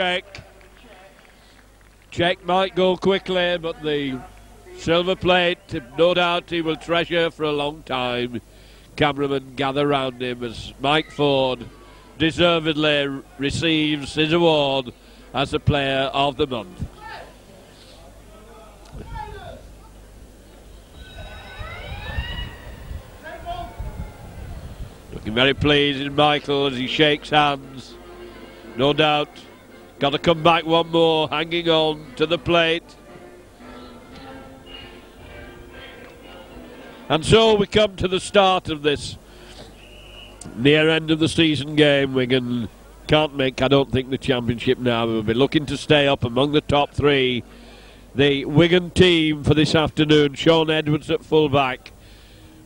check. Check might go quickly, but the silver plate, no doubt he will treasure for a long time. Cameramen gather round him as Mike Ford deservedly receives his award as the player of the month. Looking very pleased in Michael as he shakes hands. No doubt. Got to come back one more, hanging on to the plate. And so we come to the start of this near end of the season game. Wigan can't make, I don't think, the championship now. We'll be looking to stay up among the top three. The Wigan team for this afternoon Shaun Edwards at fullback.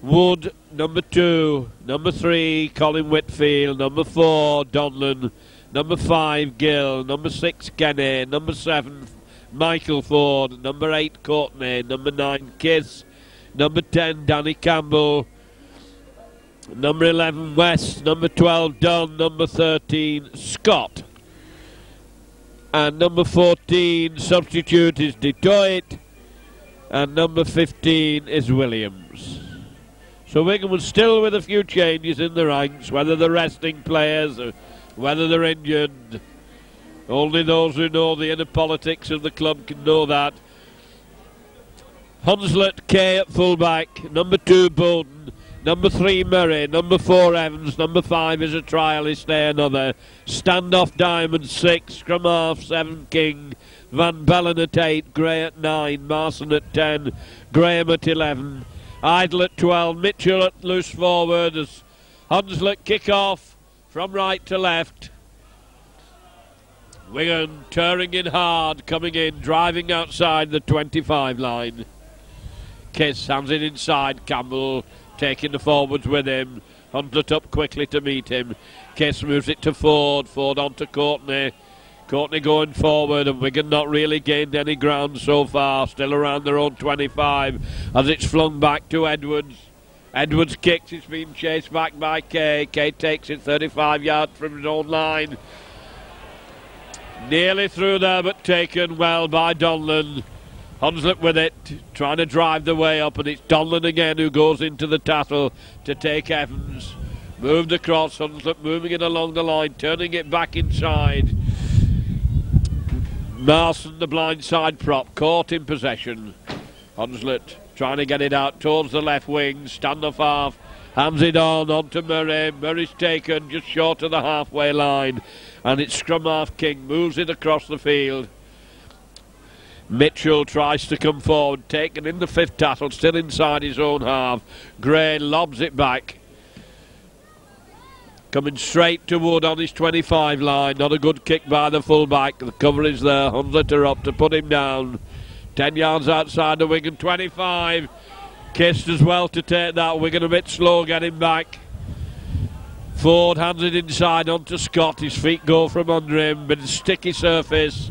Wood, number two. Number three, Colin Whitfield. Number four, Donlan. Number five, Gill. Number six, Kenny. Number seven, Michael Ford. Number eight, Courtney. Number nine, Kiss. Number ten, Danny Campbell. Number 11, West. Number 12, Dunn. Number 13, Scott. And number 14, substitute is Du Toit. And number 15 is Williams. So Wigan was still with a few changes in the ranks, whether they're resting players or whether they're injured. Only those who know the inner politics of the club can know that. Hunslet K at fullback, number two Bowden, number three Murray, number four Evans, number five is a trialist there another. Standoff Diamond six, scrum half seven King, Van Bellen at eight, Gray at nine, Marson at ten, Graham at eleven. Idle at 12, Mitchell at loose forward as Hunslet kick off from right to left. Wigan tearing in hard, coming in, driving outside the 25 line. Kiss hands it inside, Campbell taking the forwards with him. Hunslet up quickly to meet him. Kiss moves it to Ford, Ford on to Courtney. Courtney going forward and Wigan not really gained any ground so far, still around their own 25 as it's flung back to Edwards. Edwards kicks, it's been chased back by Kay. Kay takes it 35 yards from his own line. Nearly through there but taken well by Donlan. Hunslet with it, trying to drive the way up and it's Donlan again who goes into the tackle to take Evans. Moved across, Hunslet moving it along the line, turning it back inside. Marson, the blind side prop, caught in possession. Hunslet trying to get it out towards the left wing. Standoff half. Hands it on, on to Murray. Murray's taken just short of the halfway line. And it's scrum half King. Moves it across the field. Mitchell tries to come forward. Taken in the fifth tackle. Still inside his own half. Gray lobs it back. Coming straight to Wood on his 25 line. Not a good kick by the fullback. The cover is there. Hunslet are up to put him down. 10 yards outside the Wigan 25. Kissed as well to take that. Wigan a bit slow getting back. Ford hands it inside onto Scott. His feet go from under him, but sticky surface.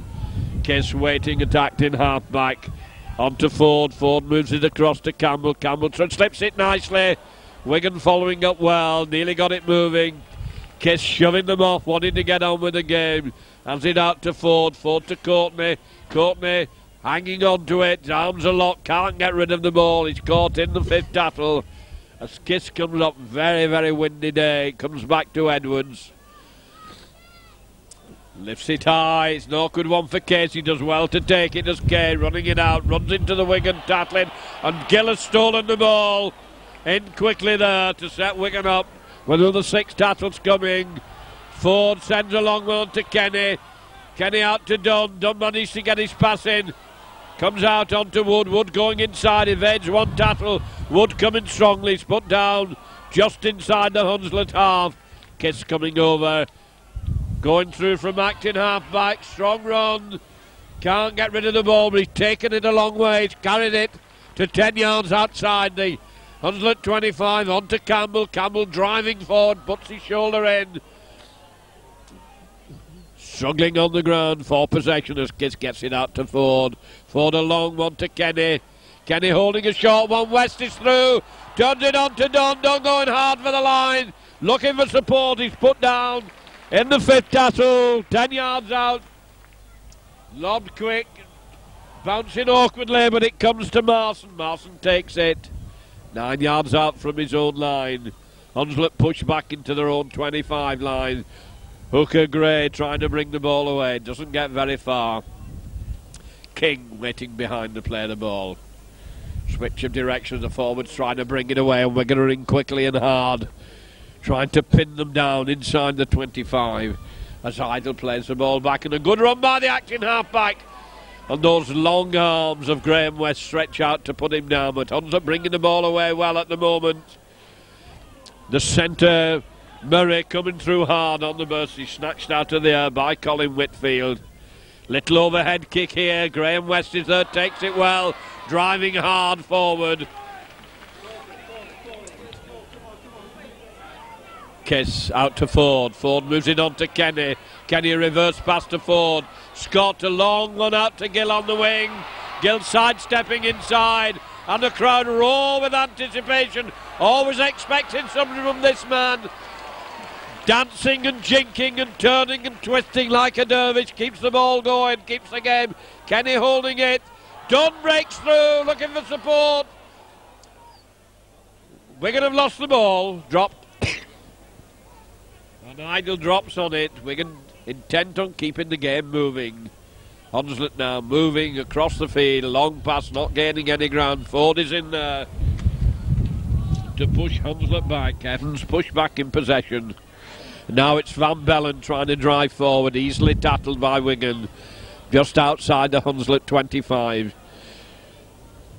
Kiss waiting, attacked in half back. Onto Ford. Ford moves it across to Campbell. Campbell slips it nicely. Wigan following up well. Nearly got it moving. Kiss shoving them off, wanting to get on with the game. Hands it out to Ford. Ford to Courtney. Courtney hanging on to it. Arms are locked. Can't get rid of the ball. He's caught in the fifth tackle. As Kiss comes up, very, very windy day. Comes back to Edwards. Lifts it high. It's no good one for Case. He does well to take it as Kay running it out. Runs into the Wigan tackling. And Gill has stolen the ball. In quickly there to set Wigan up. With another six tackles coming. Ford sends a long one to Kenny. Kenny out to Dunn. Dunn manages to get his pass in. Comes out onto Wood. Wood going inside. Evades one tackle. Wood coming strongly. He's put down just inside the Hunslet half. Kiss coming over. Going through from acting half back. Strong run. Can't get rid of the ball, but he's taken it a long way. He's carried it to 10 yards outside the Hunslet 25 on to Campbell. Campbell driving forward, puts his shoulder in. Struggling on the ground for possession as Kiss gets it out to Ford. Ford a long one to Kenny. Kenny holding a short one. West is through. Turns it on to Don. Don going hard for the line. Looking for support. He's put down in the fifth tassel. Ten yards out. Lobbed quick, bouncing awkwardly, but it comes to Marson. Marson takes it. Nine yards out from his own line. Hunslet pushed back into their own 25 line. Hooker Gray trying to bring the ball away. Doesn't get very far. King waiting behind to play the ball. Switch of direction. The forwards trying to bring it away, and we're going to ring quickly and hard. Trying to pin them down inside the 25. As Idle plays the ball back, and a good run by the acting halfback. And those long arms of Graeme West stretch out to put him down, but Hunslet bringing the ball away well at the moment. The centre, Murray coming through hard on the. He's snatched out of the air by Colin Whitfield. Little overhead kick here. Graeme West is there, takes it well, driving hard forward. Kiss out to Ford. Ford moves it on to Kenny. Kenny reverse pass to Ford. Scott a long one out to Gill on the wing. Gill sidestepping inside. And the crowd roar with anticipation. Always expecting something from this man. Dancing and jinking and turning and twisting like a dervish. Keeps the ball going, keeps the game. Kenny holding it. Dunn breaks through, looking for support. Wigan have lost the ball. Dropped. and Idle drops on it. Wigan intent on keeping the game moving. Hunslet now moving across the field. Long pass, not gaining any ground. Ford is in there to push Hunslet back. Evans push back in possession. Now it's Van Bellen trying to drive forward, easily tackled by Wigan, just outside the Hunslet 25.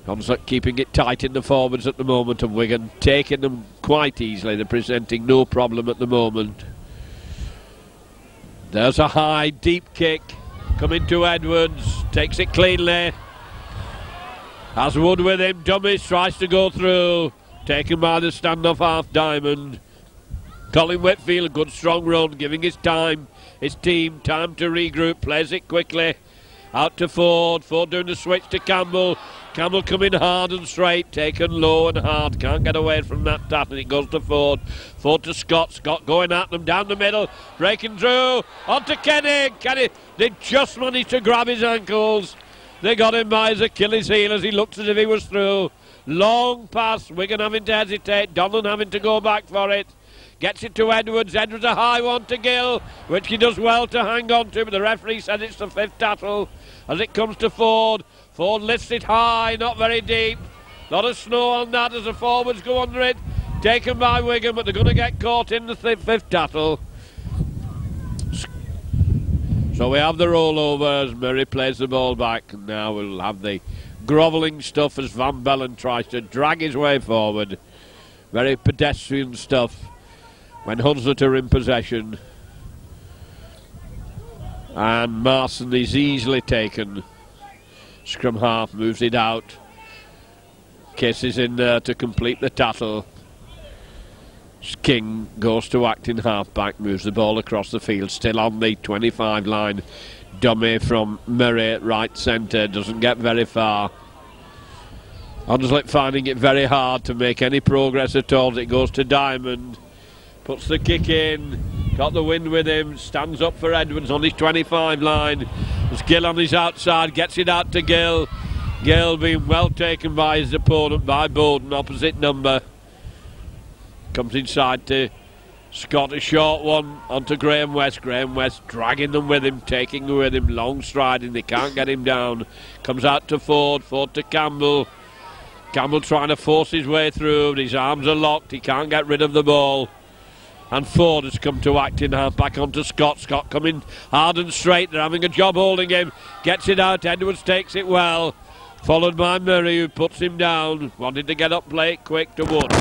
Hunslet keeping it tight in the forwards at the moment, and Wigan taking them quite easily. They're presenting no problem at the moment. There's a high, deep kick coming to Edwards, takes it cleanly. Has Wood with him, Dummies tries to go through, taken by the standoff half diamond. Colin Whitfield, a good strong run, giving his time, his team time to regroup, plays it quickly. Out to Ford, Ford doing the switch to Campbell. Campbell coming hard and straight, taken low and hard, can't get away from that tap, and it goes to Ford. Ford to Scott, Scott going at them down the middle, breaking through, on to Kenny. Kenny, they just managed to grab his ankles. They got him by his Achilles heel as he looked as if he was through. Long pass, Wigan having to hesitate, Donlan having to go back for it. Gets it to Edwards. Edwards a high one to Gill, which he does well to hang on to, but the referee said it's the fifth tackle. As it comes to Ford, Ford lifts it high, not very deep. Lot of snow on that as the forwards go under it. Taken by Wigan, but they're going to get caught in the fifth tackle. So we have the rollover as Murray plays the ball back. And now we'll have the grovelling stuff as Van Bellen tries to drag his way forward. Very pedestrian stuff when Hunslet are in possession. And Marson is easily taken. Scrum half moves it out. Kiss is in there to complete the tattle. King goes to acting halfback, moves the ball across the field, still on the 25 line. Dummy from Murray right centre, doesn't get very far. Hunslet finding it very hard to make any progress at all. It goes to Diamond. Puts the kick in. Got the wind with him. Stands up for Edwards on his 25 line. There's Gill on his outside. Gets it out to Gill. Gill being well taken by his opponent, by Bowden, opposite number. Comes inside to Scott, a short one onto Graeme West. Graeme West dragging them with him, taking with him, long striding. They can't get him down. Comes out to Ford. Ford to Campbell. Campbell trying to force his way through. But his arms are locked. He can't get rid of the ball. And Ford has come to acting half back onto Scott. Scott coming hard and straight. They're having a job holding him. Gets it out. Edwards takes it well. Followed by Murray, who puts him down. Wanted to get up, it quick to Wood.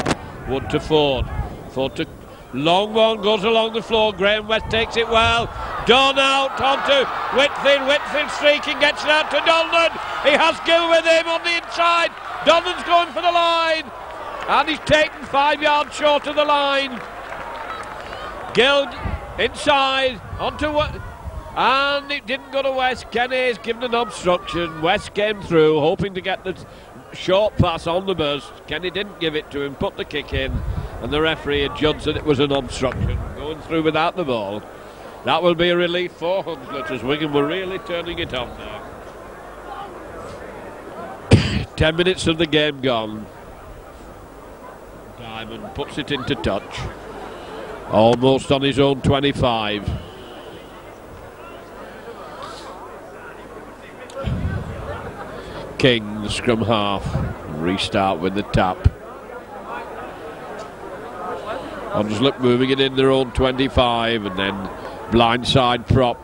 Wood to Ford. Ford to long one goes along the floor. Graeme West takes it well. Dunn out onto Whitfield. Whitfield streaking, gets it out to Donlan. He has Gill with him on the inside. Donlan's going for the line. And he's taken five yards short of the line. Gill inside onto what. And it didn't go to West. Kenny's given an obstruction. West came through, hoping to get the short pass on the burst. Kenny didn't give it to him, put the kick in, and the referee had judged that it was an obstruction. Going through without the ball. That will be a relief for Hunslet as Wigan were really turning it on there. Ten minutes of the game gone. Diamond puts it into touch. Almost on his own 25. King, scrum half. Restart with the tap. Hunslet moving it in their own 25 and then blindside prop.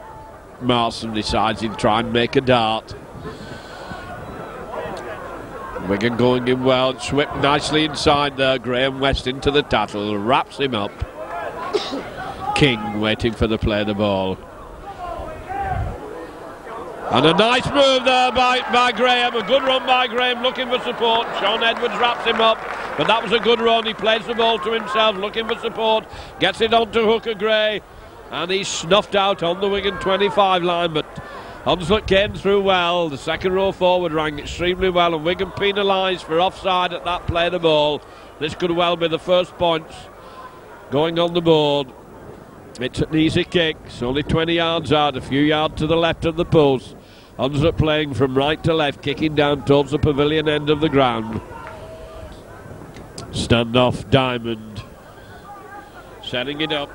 Marson decides he'll try and make a dart. Wigan going in well, swept nicely inside there. Graeme West into the tattle, wraps him up. King waiting for the play of the ball. And a nice move there by, by Graham. A good run by Graham, looking for support. Shaun Edwards wraps him up. But that was a good run. He plays the ball to himself, looking for support. Gets it onto Hooker Gray. And he's snuffed out on the Wigan 25 line. But Hunslet came through well. The second row forward rang extremely well. And Wigan penalised for offside at that play of the ball. This could well be the first points going on the board. It's an easy kick. It's only 20 yards out, a few yards to the left of the post. Hunslet playing from right to left, kicking down towards the pavilion end of the ground. Standoff Diamond. Setting it up.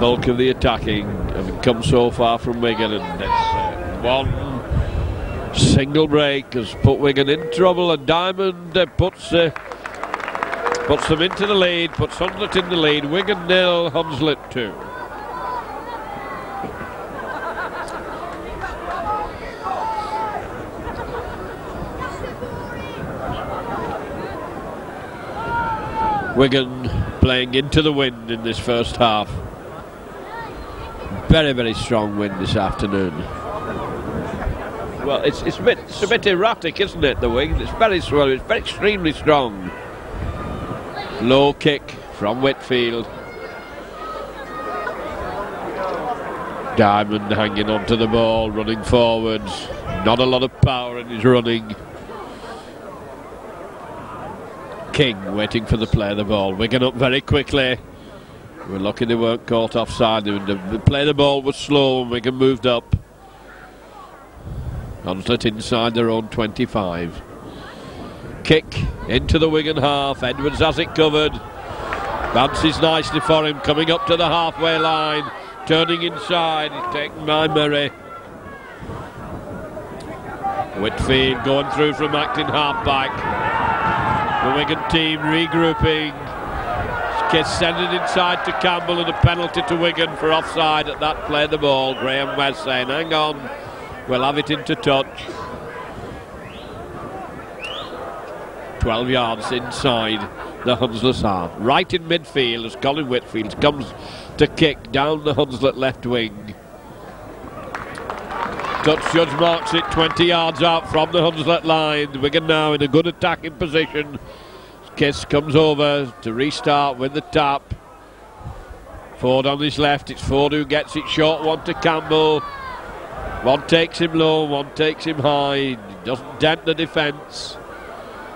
Bulk of the attacking having come so far from Wigan and it's uh, one single break has put Wigan in trouble and Diamond uh, puts uh, puts them into the lead, puts Hunslet in the lead. Wigan nil, Hunslet two. Wigan playing into the wind in this first half. Very, very strong wind this afternoon. Well, it's, it's, a bit, it's a bit erratic, isn't it, the wind? It's very swell, it's very extremely strong. Low kick from Whitfield. Diamond hanging onto the ball, running forwards. Not a lot of power in his running. King waiting for the play of the ball. Wigan up very quickly. We're lucky they weren't caught offside. The, the play the ball was slow and Wigan moved up. Hunslet inside their own 25. Kick into the Wigan half. Edwards has it covered. Bounces nicely for him, coming up to the halfway line. Turning inside, he's taken by Murray. Whitfield going through from acting half back. The Wigan team regrouping. Kiss sending inside to Campbell and a penalty to Wigan for offside at that play the ball. Graeme West saying, hang on, we'll have it into touch. 12 yards inside the Hunslet half. Right in midfield as Colin Whitfield comes to kick down the Hunslet left wing. Touch Judge marks it 20 yards out from the Hunslet line. Wigan now in a good attacking position. Kiss comes over to restart with the tap. Ford on his left. It's Ford who gets it short. One to Campbell. One takes him low, one takes him high. Doesn't dent the defence.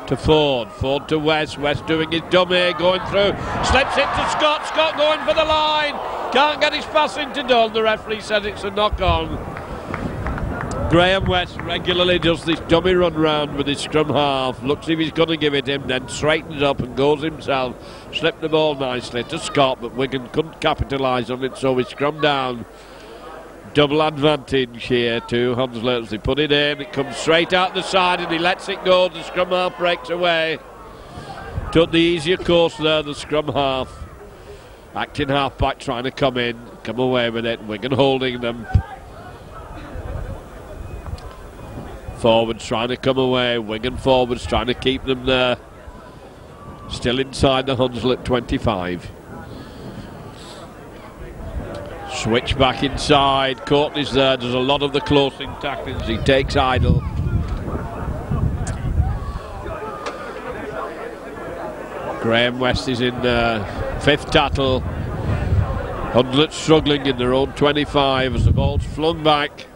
To Ford. Ford to West. West doing his dummy, going through. Slips it to Scott. Scott going for the line. Can't get his pass into Dunn. The referee says it's a knock on. Graeme West regularly does this dummy run round with his scrum half. Looks if he's going to give it him, then straightens up and goes himself. Slipped the ball nicely to Scott, but Wigan couldn't capitalise on it, so we scrum down. Double advantage here to Hunslet as they put it in. It comes straight out the side and he lets it go. The scrum half breaks away. Took the easier course there, the scrum half. Acting half back trying to come in, come away with it. Wigan holding them. Forwards trying to come away. Wigan forwards trying to keep them there. Still inside the Hunslet 25. Switch back inside. Courtney's there. Does a lot of the closing tackles. He takes idle. Graeme West is in uh, fifth tattle. Hunslet struggling in their own 25 as the ball's flung back.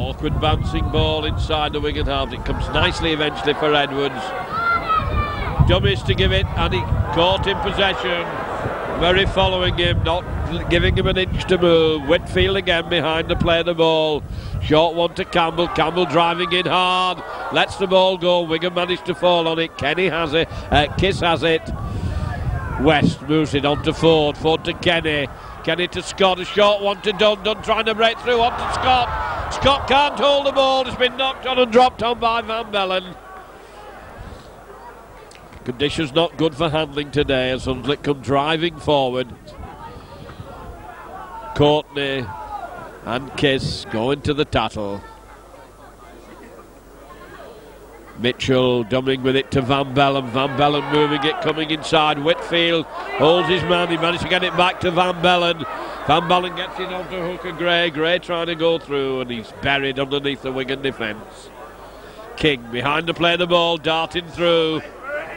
Awkward bouncing ball inside the Wigan half. It comes nicely eventually for Edwards. Dummies to give it, and he caught in possession. Murray following him, not giving him an inch to move. Whitfield again behind to play the ball. Short one to Campbell. Campbell driving in hard. Lets the ball go. Wigan managed to fall on it. Kenny has it. Uh, Kiss has it. West moves it on to Ford. Ford to Kenny. Kenny to Scott. A short one to. Dunn trying to break through on to Scott. Scott can't hold the ball. It's been knocked on and dropped on by Van Bellen. Conditions not good for handling today as Hunslet come driving forward. Courtney and Kiss going to the tattle. Mitchell dumbing with it to Van Bellen. Van Bellen moving it, coming inside. Whitfield holds his man. He managed to get it back to Van Bellen. Van Bellen gets it onto Hooker Gray. Gray trying to go through, and he's buried underneath the Wigan defence. King behind to play the ball, darting through.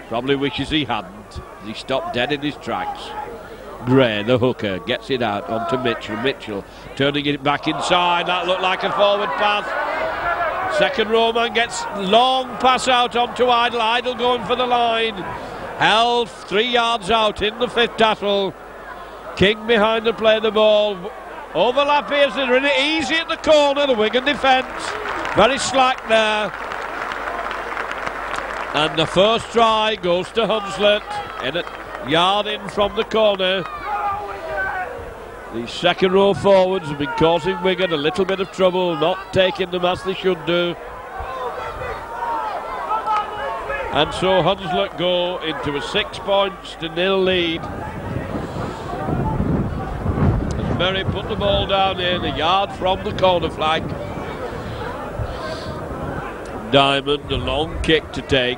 Probably wishes he hadn't. He stopped dead in his tracks. Gray, the hooker, gets it out onto Mitchell. Mitchell turning it back inside. That looked like a forward pass. Second row man gets long pass out onto Idle. Idle going for the line. Held three yards out in the fifth tackle. King behind to play the ball. Overlap here, they're in it easy at the corner. The Wigan defence very slack there. And the first try goes to Hunslet in a yard in from the corner. The second row forwards have been causing Wigan a little bit of trouble, not taking them as they should do. And so Hunslet go into a six points to nil lead. As Murray put the ball down in a yard from the corner flag. Diamond, a long kick to take.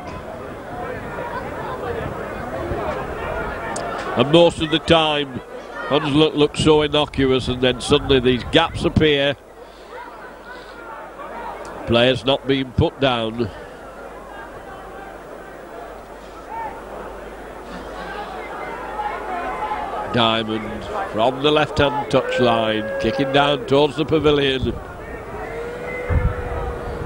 And most of the time, Hunslet looks so innocuous, and then suddenly these gaps appear. Players not being put down. Diamond from the left hand touchline, kicking down towards the pavilion.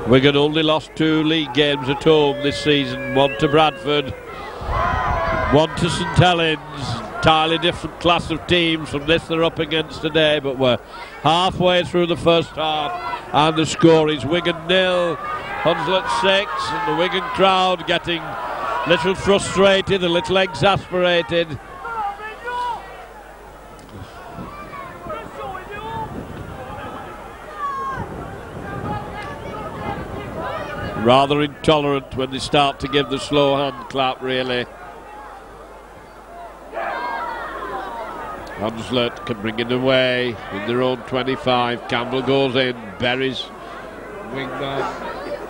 Wigan only lost two league games at home this season one to Bradford, one to St Helens. Entirely different class of teams from this they're up against today, but we're halfway through the first half, and the score is Wigan nil, Hunslet six, and the Wigan crowd getting a little frustrated, a little exasperated. Rather intolerant when they start to give the slow hand clap, really. Hunslet can bring it away in their own 25. Campbell goes in, buries wingman,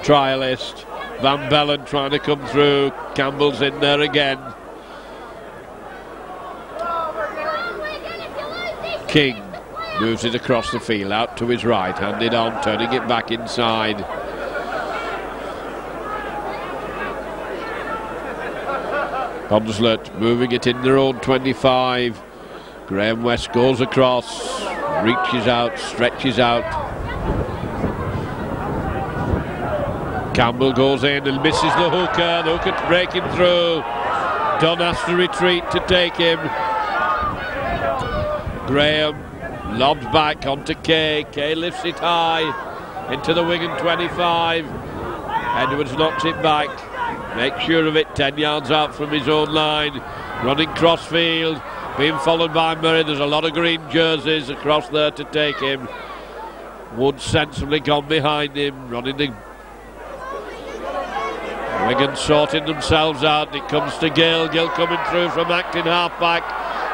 trialist. Van Bellen trying to come through. Campbell's in there again. King moves it across the field, out to his right, handed on, turning it back inside. Hunslet moving it in their own 25. Graeme West goes across, reaches out, stretches out. Campbell goes in and misses the hooker. The hooker breaking through. Don has to retreat to take him. Graham lobs back onto Kay. Kay lifts it high into the Wigan 25. Edwards knocks it back. Makes sure of it 10 yards out from his own line. Running crossfield. Being followed by Murray. There's a lot of green jerseys across there to take him. Wood sensibly gone behind him. Running the Wigan sorting themselves out. It comes to Gill. Gill coming through from acting halfback.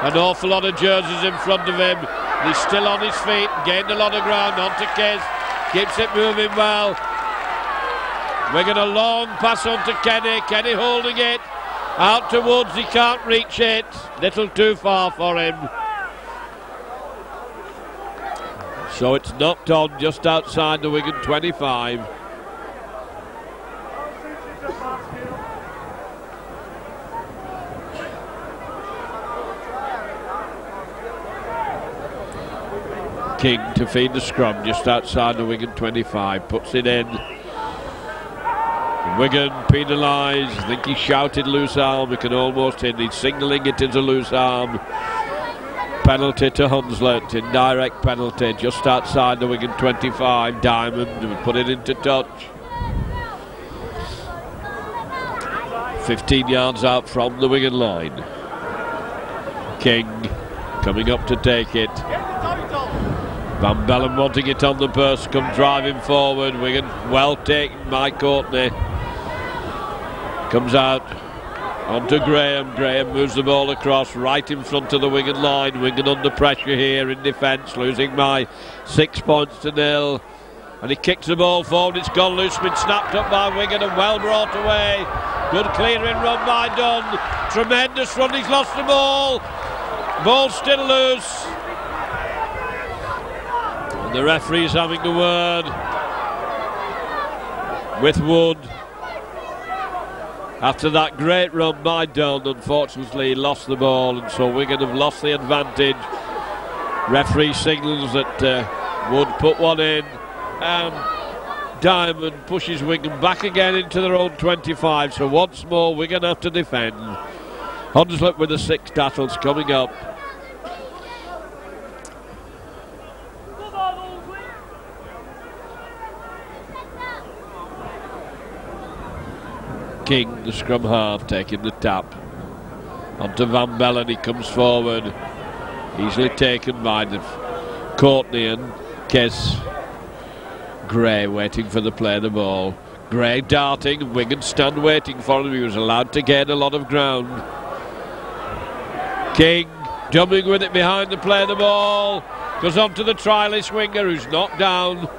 An awful lot of jerseys in front of him. He's still on his feet. Gained a lot of ground onto Kiss. Keeps it moving well. Wigan a long pass on to Kenny. Kenny holding it. Out towards, he can't reach it. Little too far for him. So it's knocked on just outside the Wigan 25. King to feed the scrum just outside the Wigan 25. Puts it in. Wigan penalised. I think he shouted loose arm. He can almost hear He's signalling it a loose arm. Penalty to Hunslet. Indirect penalty just outside the Wigan 25. Diamond put it into touch. 15 yards out from the Wigan line. King coming up to take it. Van Bellen wanting it on the burst, come driving forward. Wigan well taken by Courtney. Comes out onto Graham. Graham moves the ball across right in front of the Wigan line. Wigan under pressure here in defence, losing by six points to nil. And he kicks the ball forward. It's gone loose, been snapped up by Wigan and well brought away. Good clearing run by Dunn. Tremendous run. He's lost the ball. Ball still loose. And the referee's having a word with Wood. After that great run by Dunn, unfortunately lost the ball, and so Wigan have lost the advantage. Referee signals that uh, Wood put one in, and Diamond pushes Wigan back again into their own 25. So once more, Wigan have to defend. Hunslet with the six tackles coming up. King, the scrum half, taking the tap. Onto Van Bellen, he comes forward. Easily taken by the Courtney and Kiss. Gray waiting for the play of the ball. Gray darting, Wigan stand waiting for him. He was allowed to gain a lot of ground. King jumping with it behind the play of the ball. Goes on to the trialist winger who's knocked down.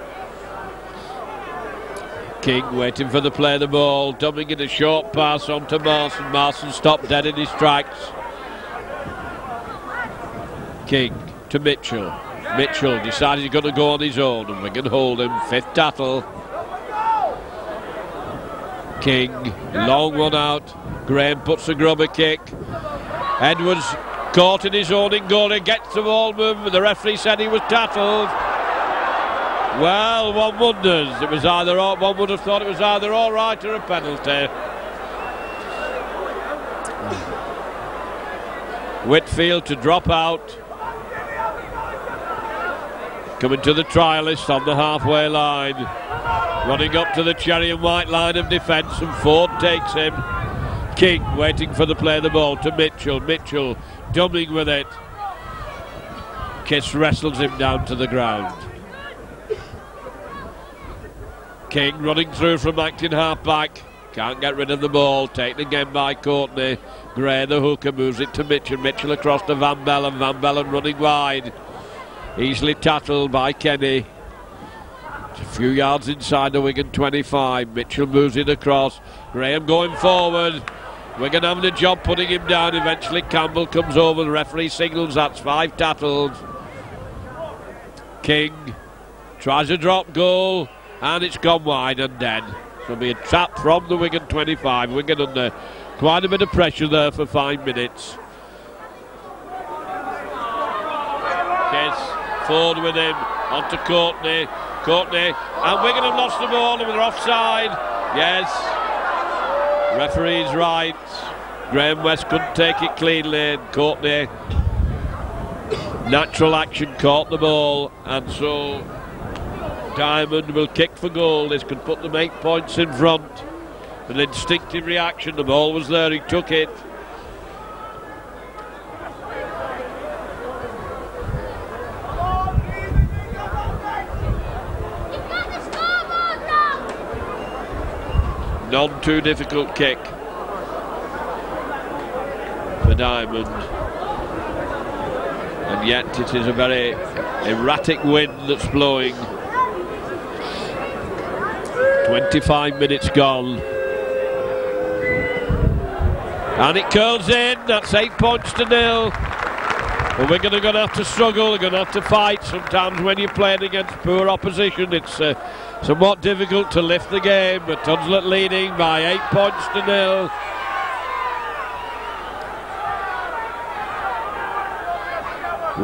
King waiting for the play of the ball, dumping in a short pass on to Marson. Marson stopped dead in his tracks. King to Mitchell. Mitchell decided he's going to go on his own and we can hold him. Fifth tattle. King, long one out. Graham puts a grubber kick. Edwards caught in his own in goal and gets the ball moving. The referee said he was tattled. Well, one wonders. It was either one would have thought it was either all right or a penalty. Whitfield to drop out. Coming to the trialist on the halfway line. Running up to the cherry and white line of defence, and Ford takes him. King waiting for the play of the ball to Mitchell. Mitchell dumbing with it. Kiss wrestles him down to the ground. King running through from acting half-back. Can't get rid of the ball. Taken again by Courtney. Gray, the hooker, moves it to Mitchell. Mitchell across to Van Bellen. Van Bellen running wide. Easily tackled by Kenny. a few yards inside the Wigan 25. Mitchell moves it across. Graham going forward. Wigan having a job putting him down. Eventually Campbell comes over. The referee signals that's five tackles. King tries a drop goal and it's gone wide and dead. It'll be a trap from the Wigan 25. Wigan under quite a bit of pressure there for five minutes. Yes. Ford with him, onto Courtney. Courtney, and Wigan have lost the ball and they're offside. Yes. Referee's right. Graeme West couldn't take it cleanly. Courtney, natural action, caught the ball, and so Diamond will kick for goal. This could put them eight points in front. An instinctive reaction. The ball was there. He took it. None too difficult kick for Diamond. And yet it is a very erratic wind that's blowing. 25 minutes gone. And it curls in. That's eight points to nil. But we're going to have to struggle. We're going to have to fight. Sometimes when you're playing against poor opposition, it's uh, somewhat difficult to lift the game. But Hunslet leading by eight points to nil.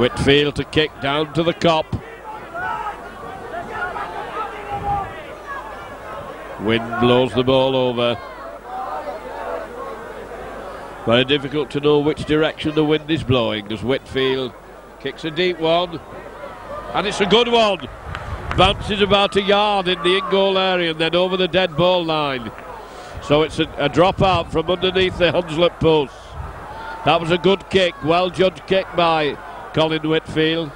Whitfield to kick down to the Kop. Wind blows the ball over. Very difficult to know which direction the wind is blowing as Whitfield kicks a deep one. And it's a good one. Bounces about a yard in the in goal area and then over the dead ball line. So it's a, a drop out from underneath the Hunslet post. That was a good kick, well judged kick by Colin Whitfield.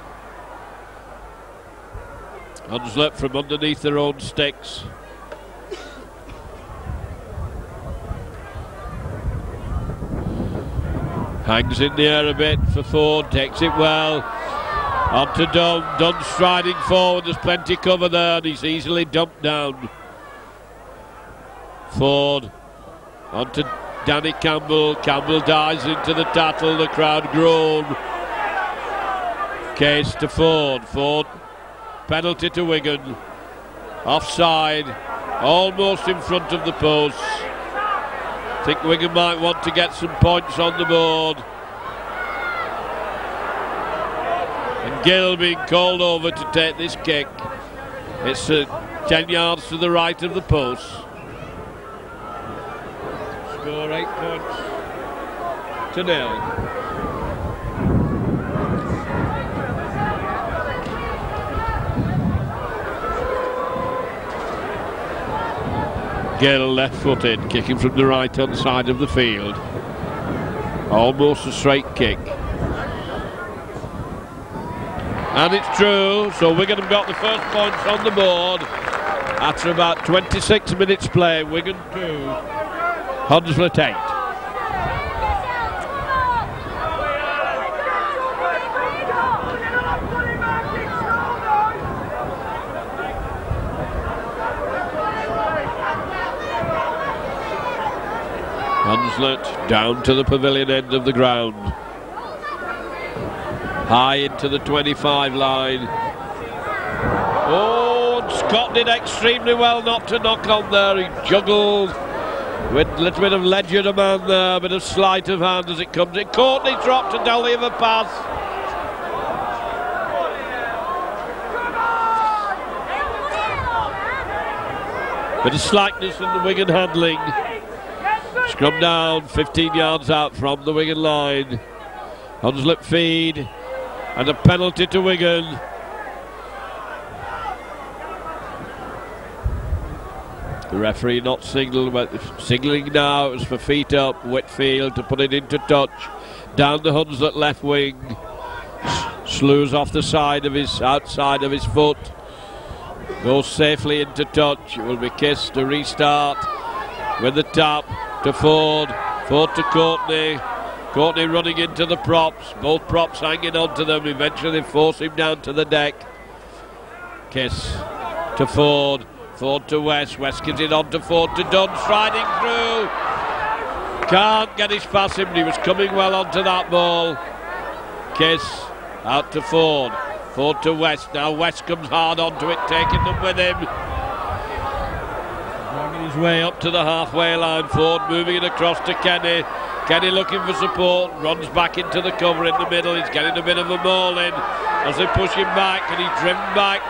Hunslet from underneath their own sticks. Hangs in the air a bit for Ford, takes it well. On to Dunn, Dunn striding forward, there's plenty cover there and he's easily dumped down. Ford on to Danny Campbell, Campbell dives into the tattle, the crowd groan. Case to Ford, Ford penalty to Wigan, offside, almost in front of the post think Wigan might want to get some points on the board. And Gill being called over to take this kick. It's uh, 10 yards to the right of the post. Score eight points to nil. Gill left footed, kicking from the right hand side of the field. Almost a straight kick. And it's true, so Wigan have got the first points on the board after about 26 minutes play. Wigan 2, Hunslet 8. Hunslet down to the pavilion end of the ground. High into the 25 line. Oh, Scott did extremely well not to knock on there. He juggled with a little bit of man there, a bit of sleight of hand as it comes in. Courtney dropped a dolly of a pass. Bit of slackness in the Wigan handling. Scrum down, 15 yards out from the Wigan line. Hunslet feed, and a penalty to Wigan. The referee not signalling, but signalling now. Was for feet up. Whitfield to put it into touch. Down the Hunslet left wing. Slews off the side of his outside of his foot. Goes safely into touch. It will be kissed to restart with the tap to Ford. Ford to Courtney. Courtney running into the props. Both props hanging on to them. Eventually force him down to the deck. Kiss to Ford. Ford to West. West gives it on to Ford to Dunn. Striding through. Can't get his pass in. He was coming well onto that ball. Kiss out to Ford. Ford to West. Now West comes hard onto it, taking them with him way up to the halfway line. Ford moving it across to Kenny. Kenny looking for support, runs back into the cover in the middle. He's getting a bit of a maul in as they push him back, and he's driven back.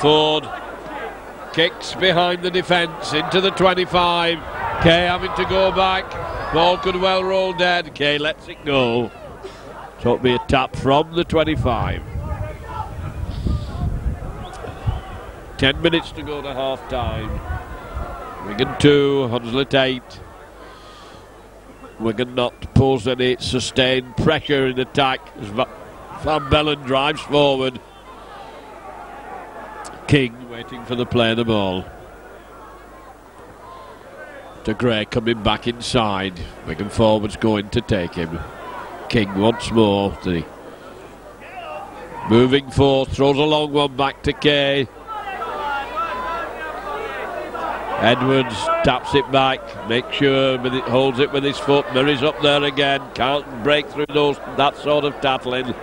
Ford kicks behind the defence into the 25. Kay having to go back. Ball could well roll dead. Kay lets it go. So it'll be a tap from the 25. Ten minutes to go to half time. Wigan 2, Hunslet 8. Wigan not pose any sustained pressure in attack as Van Bellen drives forward. King waiting for the play of the ball. De Grey coming back inside. Wigan forwards going to take him. King once more. The moving forward, throws a long one back to Kay. Edwards taps it back, makes sure but it holds it with his foot. Murray's up there again, can't break through those that sort of tattling.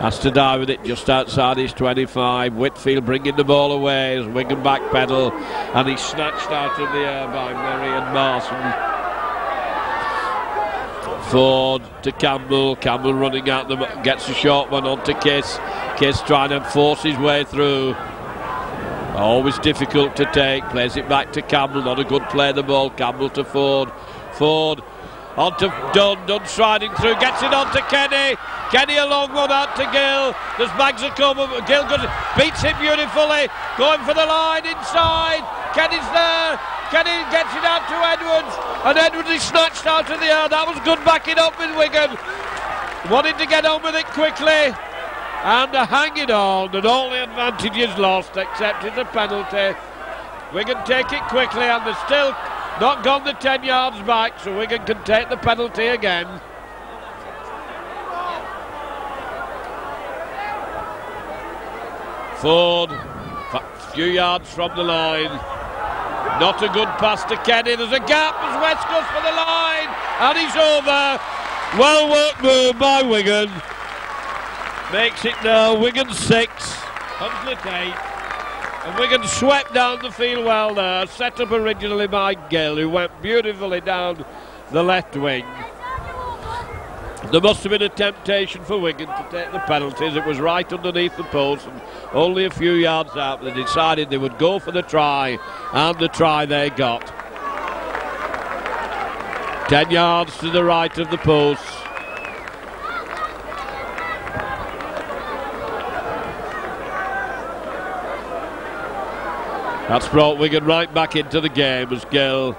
Has to die with it just outside his 25. Whitfield bringing the ball away as Wigan back pedal, and he's snatched out of the air by Murray and Marson. Ford to Campbell. Campbell running out the gets a short one on to Kiss. Kiss trying to force his way through. Always difficult to take. Plays it back to Campbell. Not a good play the ball. Campbell to Ford. Ford on to Dunn. Dunn striding through. Gets it on to Kenny. Kenny a long one out to Gill. There's bags of cover. Gill goes, beats him beautifully. Going for the line inside. Kenny's there. Kenny gets it out to Edwards, and Edwards is snatched out of the air. That was good backing up with Wigan. Wanted to get on with it quickly and to hang it on, and all the advantage is lost except it's a penalty. Wigan take it quickly, and they're still not gone the 10 yards back, so Wigan can take the penalty again. Ford, a few yards from the line. Not a good pass to Kenny. There's a gap as West goes for the line. And he's over. Well worked move by Wigan. Makes it now Wigan 6, Hunslet 8. And Wigan swept down the field well there. Set up originally by Gill, who went beautifully down the left wing. There must have been a temptation for Wigan to take the penalties. It was right underneath the post and only a few yards out. They decided they would go for the try, and the try they got. Ten yards to the right of the post. That's brought Wigan right back into the game as Gill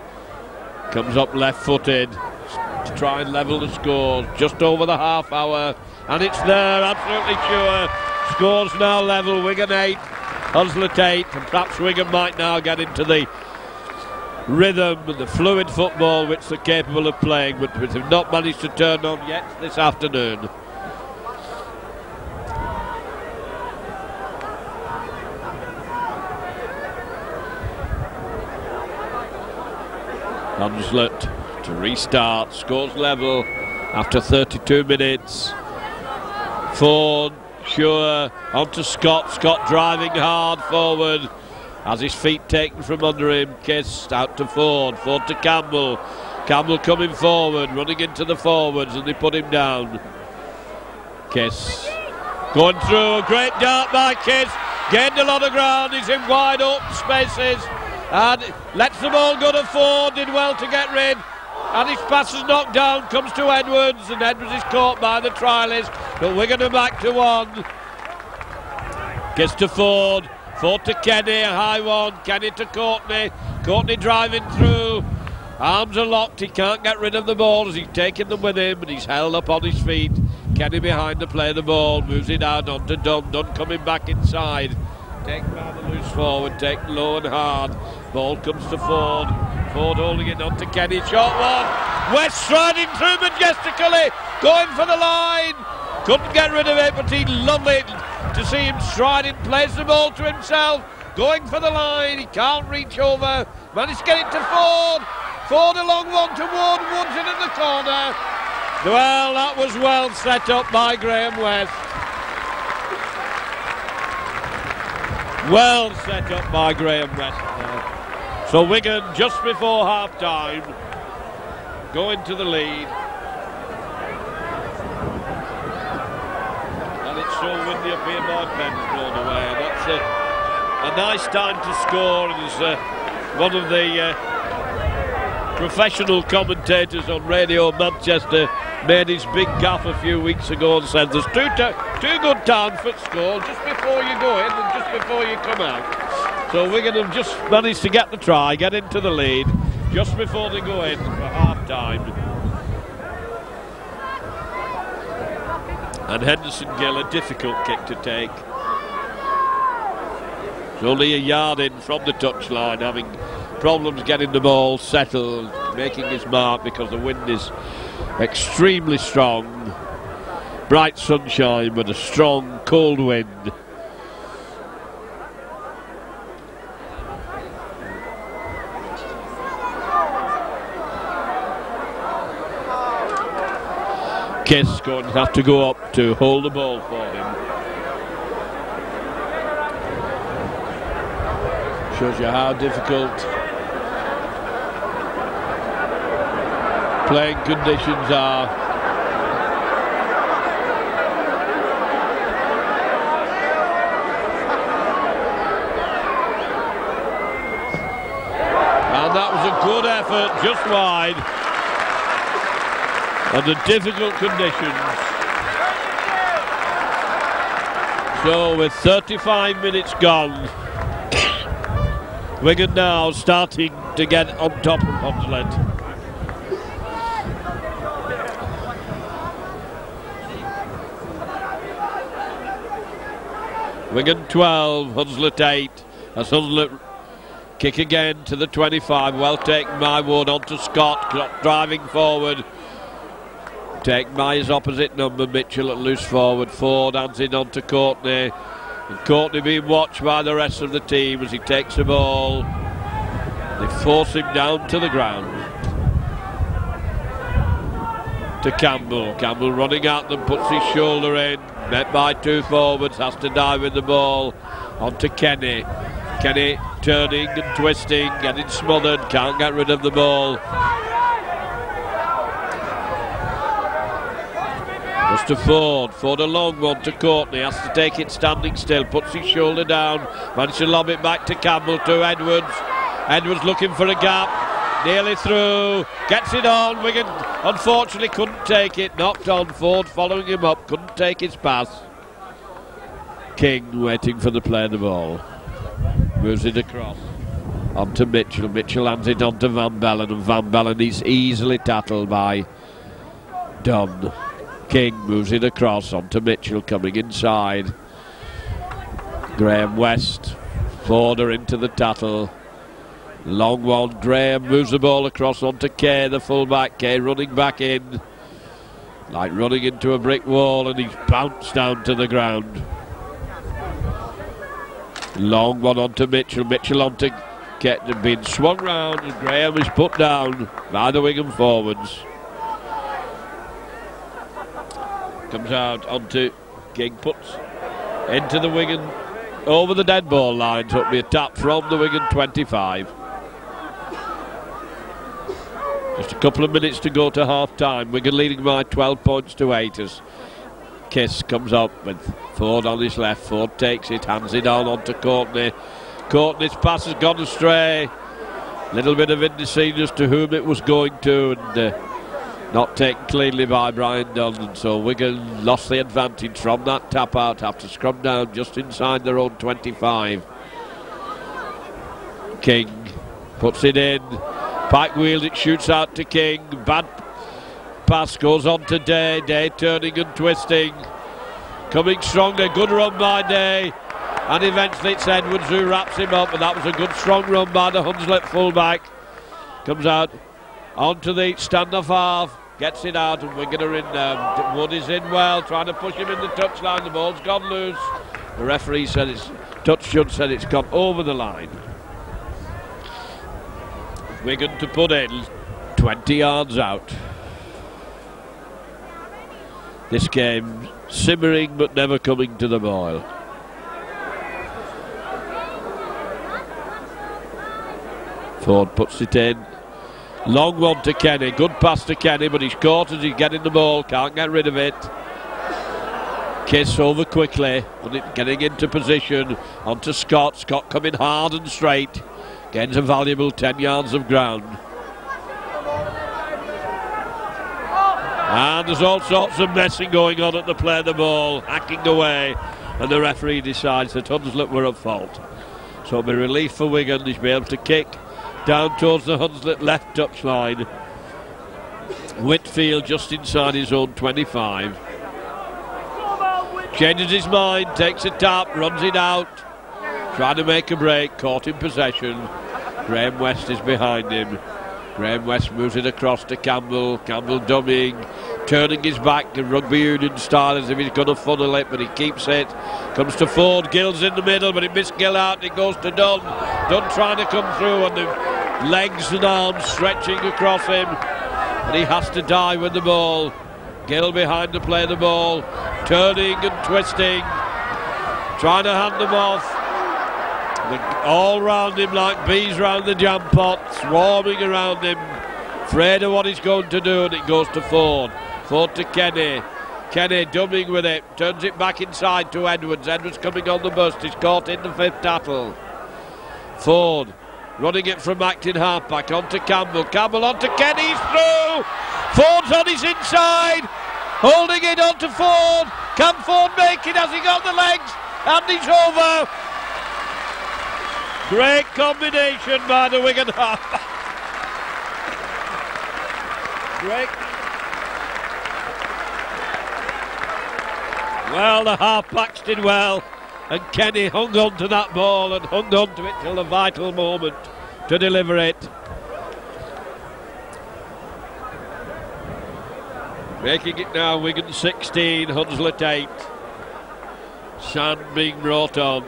comes up left footed to try and level the scores just over the half hour. And it's there, absolutely sure. Scores now level, Wigan 8, Hunslet 8, and perhaps Wigan might now get into the rhythm and the fluid football which they're capable of playing, but which have not managed to turn on yet this afternoon. Hunslet to restart. Scores level after 32 minutes. Ford, sure, onto Scott. Scott driving hard forward. Has his feet taken from under him. Kiss out to Ford. Ford to Campbell. Campbell coming forward, running into the forwards, and they put him down. Kiss going through. A great dart by Kiss. Gained a lot of ground. He's in wide open spaces. And lets the ball go to Ford. Did well to get rid. And his pass is knocked down, comes to Edwards, and Edwards is caught by the trialist. But Wigan are back to one. Gets to Ford. Ford to Kenny, a high one. Kenny to Courtney. Courtney driving through. Arms are locked. He can't get rid of the ball as he's taking them with him, and he's held up on his feet. Kenny behind to play the ball, moves it out onto Dunn. Dunn coming back inside. Taken rather loose forward, take low and hard. Ball comes to Ford. Ford holding it on to Kenny. Shot one. West striding through majestically, going for the line. Couldn't get rid of it, but he loved it to see him striding. Plays the ball to himself, going for the line. He can't reach over. Managed to get it to Ford. Ford along one to Ward. Woods in the corner. Well, that was well set up by Graeme West. Well set up by Graeme West. So Wigan just before half time going to the lead. And it's so windy up here, my pen's blown away. That's a, a nice time to score. It's uh, one of the uh, professional commentators on Radio Manchester made his big gaff a few weeks ago and said there's two, two good times for score just before you go in and just before you come out. So Wigan have just managed to get the try, get into the lead just before they go in for half time. And Henderson Gill, a difficult kick to take. It's only a yard in from the touchline, having problems getting the ball settled, making his mark because the wind is extremely strong. Bright sunshine, but a strong, cold wind. Kiss going to have to go up to hold the ball for him. Shows you how difficult playing conditions are. And that was a good effort, just wide. Under difficult conditions. So with 35 minutes gone, Wigan now starting to get on top of Hunslet. Wigan 12, Hunslet 8. As Hunslet kick again to the 25. Well taken by Wood onto Scott, driving forward. Taken by his opposite number, Mitchell at loose forward. Ford hands it on to Courtney. And Courtney being watched by the rest of the team as he takes the ball. They force him down to the ground. To Campbell. Campbell running at them, puts his shoulder in. Met by two forwards, has to dive with the ball. On to Kenny. Kenny turning and twisting, getting smothered, can't get rid of the ball. Just to Ford. Ford a long one to Courtney. Has to take it standing still. Puts his shoulder down. Managed to lob it back to Campbell to Edwards. Edwards looking for a gap. Nearly through. Gets it on. Wigan unfortunately couldn't take it. Knocked on. Ford following him up. Couldn't take his pass. King waiting for the play of the ball. Moves it across. On to Mitchell. Mitchell hands it on to Van Bellen. And Van Bellen is easily tackled by Dunn. King moves it across onto Mitchell coming inside. Graeme West. Forder into the tattle. Long one. Graham moves the ball across onto Kay, the fullback. Kay running back in. Like running into a brick wall and he's bounced down to the ground. Long one onto Mitchell. Mitchell onto get being swung round and Graham is put down by the Wigan forwards. Comes out onto King puts into the Wigan over the dead ball line. So it'll be a tap from the Wigan 25. Just a couple of minutes to go to half time. Wigan leading by 12 points to 8 as Kiss comes up with Ford on his left. Ford takes it, hands it on onto Courtney. Courtney's pass has gone astray. Little bit of indecision as to whom it was going to, and uh, not taken cleanly by Brian Dunn. So Wigan lost the advantage from that tap out after scrum down just inside their own 25. King puts it in. Pike wheels it, shoots out to King. Bad pass goes on to Day. Day turning and twisting. Coming stronger. Good run by Day. And eventually it's Edwards who wraps him up. And that was a good strong run by the Hunslet fullback. Comes out onto the standoff half. Gets it out and Wigan are in um, there. Wood is in well, trying to push him in the touchline. The ball's gone loose. The referee said it's touch should said it's gone over the line. Wigan to put in 20 yards out. This game simmering but never coming to the boil. Ford puts it in. Long one to Kenny. Good pass to Kenny, but he's caught as he's getting the ball. Can't get rid of it. Kiss over quickly, getting into position. Onto Scott. Scott coming hard and straight. Gains a valuable 10 yards of ground. And there's all sorts of messing going on at the play of the ball, hacking away, and the referee decides that Hunslet were at fault. So it'll be relief for Wigan. He's be able to kick down towards the Hunslet left touchline. Whitfield just inside his own 25. Changes his mind, takes a tap, runs it out. Trying to make a break, caught in possession. Graeme West is behind him. Graeme West moves it across to Campbell. Campbell dummying, turning his back in rugby union style as if he's going to funnel it, but he keeps it. Comes to Ford. Gill's in the middle, but he missed Gill out. It goes to Dunn. Dunn trying to come through, and the legs and arms stretching across him. And he has to die with the ball. Gill behind to play the ball, turning and twisting, trying to hand them off. All round him like bees round the jam pot, swarming around him. Afraid of what he's going to do, and it goes to Ford. Ford to Kenny. Kenny dumbing with it, turns it back inside to Edwards. Edwards coming on the bust, he's caught in the fifth tackle. Ford running it from acting halfback onto Campbell. Campbell onto Kenny, through. Ford's on his inside, holding it onto Ford. Can Ford make it? Has he got the legs? And he's over. Great combination by the Wigan halfback. Great. Well, the halfbacks did well, and Kenny hung on to that ball and hung on to it till the vital moment to deliver it. Making it now, Wigan 16, Hunslet 8. Sand being brought on.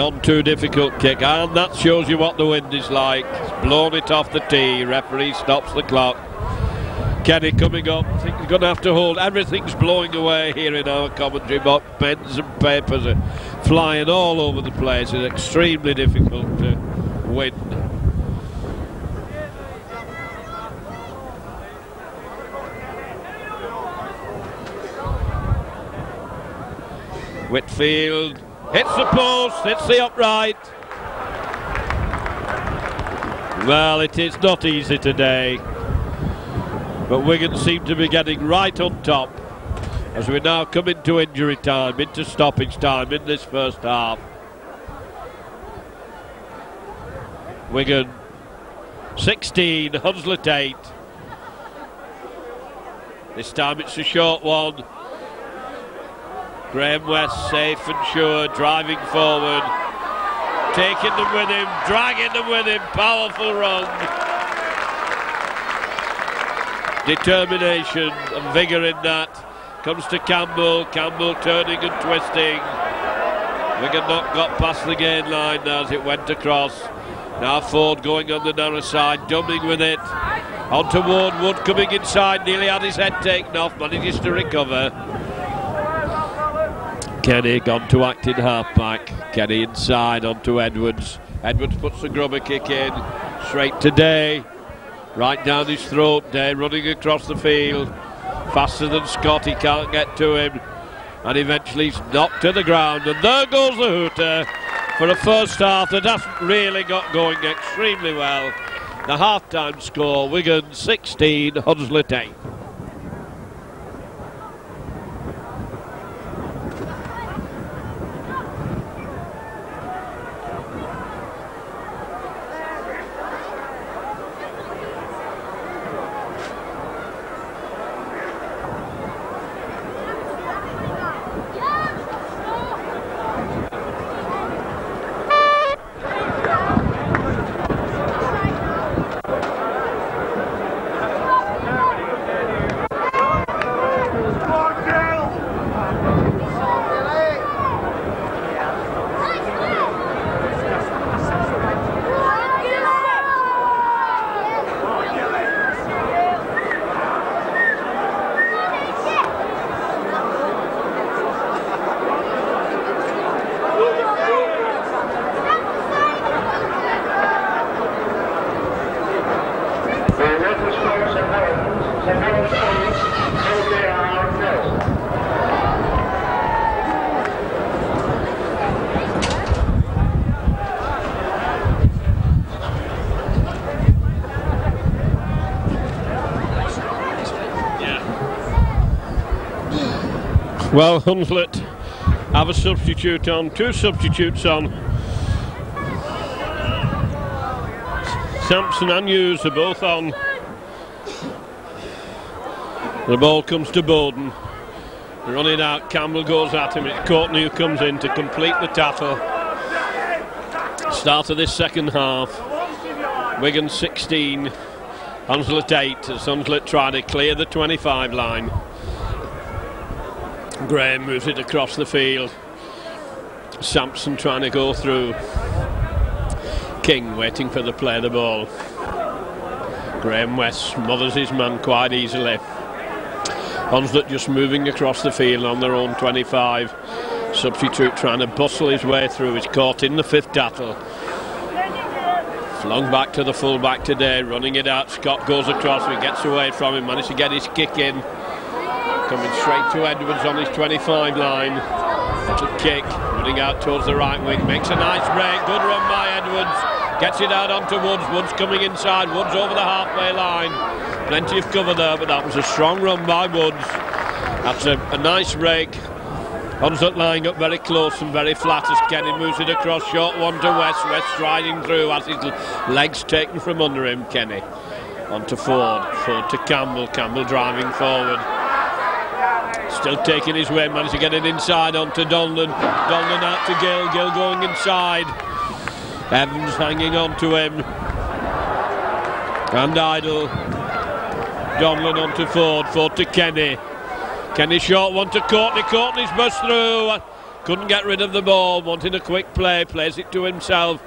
None too difficult kick, and that shows you what the wind is like. It's blown it off the tee. Referee stops the clock. Kenny coming up. I think he's going to have to hold. Everything's blowing away here in our commentary box. Pens and papers are flying all over the place. It's extremely difficult to win. Whitfield hits the post, hits the upright. Well, it is not easy today. But Wigan seem to be getting right on top as we now come into injury time, into stoppage time in this first half. Wigan 16, Hunslet 8. This time it's a short one. Graeme West safe and sure, driving forward, taking them with him, dragging them with him, powerful run. Determination and vigour in that. Comes to Campbell, Campbell turning and twisting. Wigan not got past the gain line as it went across. Now Ford going on the narrow side, dumbing with it. On to Wood, Wood coming inside, nearly had his head taken off, manages to recover. Kenny gone to acting halfback. Kenny inside onto Edwards. Edwards puts the grubber kick in. Straight to Day. Right down his throat. Day running across the field. Faster than Scott. He can't get to him. And eventually he's knocked to the ground. And there goes the hooter for a first half that hasn't really got going extremely well. The half-time score, Wigan 16, Hunslet 8. Well, Hunslet have a substitute on, two substitutes on. Sampson and Hughes are both on. The ball comes to Bowden. Running out, Campbell goes at him. It's Courtney who comes in to complete the tackle. Start of this second half. Wigan 16, Hunslet 8 as Hunslet trying to clear the 25 line. Graham moves it across the field. Sampson trying to go through. King waiting for the play the ball. Graeme West smothers his man quite easily. Hunslet just moving across the field on their own 25. Substitute trying to bustle his way through. He's caught in the fifth tattle. Flung back to the fullback today, running it out. Scott goes across, he gets away from him, managed to get his kick in. Coming straight to Edwards on his 25 line. Little kick, running out towards the right wing, makes a nice break. Good run by Edwards. Gets it out onto Woods. Woods coming inside. Woods over the halfway line. Plenty of cover there, but that was a strong run by Woods. That's a, a nice break. Hunslet lying up very close and very flat as Kenny moves it across. Short one to West. West striding through as his legs taken from under him. Kenny onto Ford. Ford to Campbell. Campbell driving forward. Still taking his way. Managed to get it inside onto Donlan. Donlan out to Gill. Gill going inside. Evans hanging on to him. And Idle. Donlan onto Ford. Ford to Kenny. Kenny short one to Courtney. Courtney's burst through. Couldn't get rid of the ball. Wanting a quick play. Plays it to himself.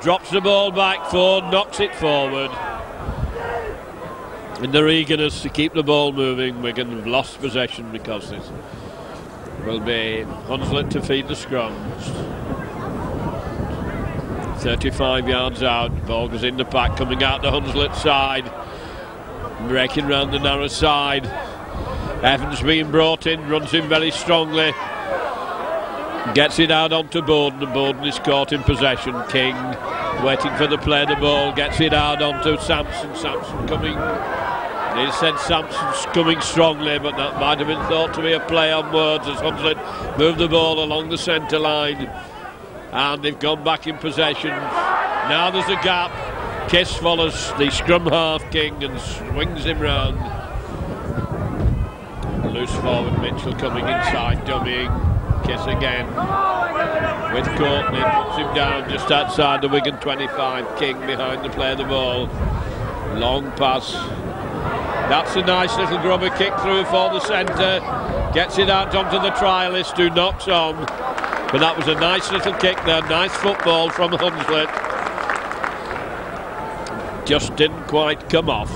Drops the ball back. Ford knocks it forward. In their eagerness to keep the ball moving, Wigan have lost possession because it will be Hunslet to feed the scrums. 35 yards out. Ball goes in the pack, coming out the Hunslet side. Breaking round the narrow side. Evans being brought in, runs in very strongly. Gets it out onto Bowden, and Bowden is caught in possession. King waiting for the play the ball, gets it out onto Sampson. Sampson coming. He said Sampson's coming strongly, but that might have been thought to be a play on words as Hunslet moved the ball along the centre line and they've gone back in possession. Now there's a gap. Kiss follows the scrum half king and swings him round. Loose forward Mitchell coming inside, dummying. Kiss again. With Courtney, puts him down just outside the Wigan 25. King behind the play of the ball. Long pass. That's a nice little grubber kick through for the centre. Gets it out onto the trialist who knocks on. But that was a nice little kick there, nice football from Hunslet. Just didn't quite come off.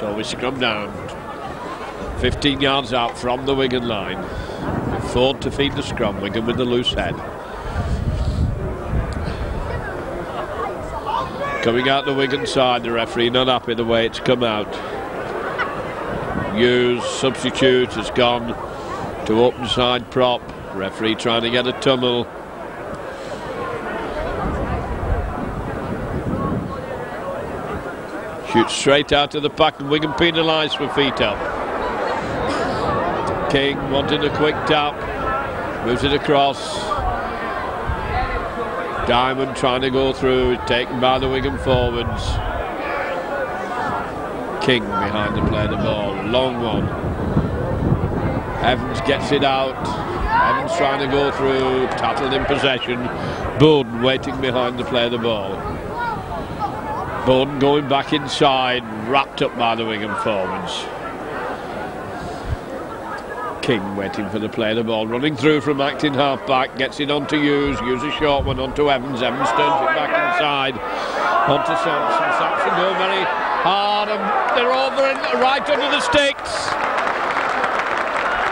So we scrum down. 15 yards out from the Wigan line. Ford to feed the scrum, Wigan with the loose head. Coming out the Wigan side, the referee not happy the way it's come out. Hughes, substitute, has gone to open side prop. Referee trying to get a tunnel. Shoots straight out of the pack and Wigan penalised for feet up. King wanted a quick tap. Moves it across. Diamond trying to go through, taken by the Wigan forwards. King behind the play the ball, long one. Evans gets it out. Evans trying to go through, tattled in possession. Bowden waiting behind the play the ball. Bowden going back inside, wrapped up by the Wigan forwards. King waiting for the play the ball, running through from acting half back, gets it onto Hughes, Hughes a short one onto Evans, Evans turns it back inside, onto Sampson, Sampson going very hard, and they're over right under the sticks.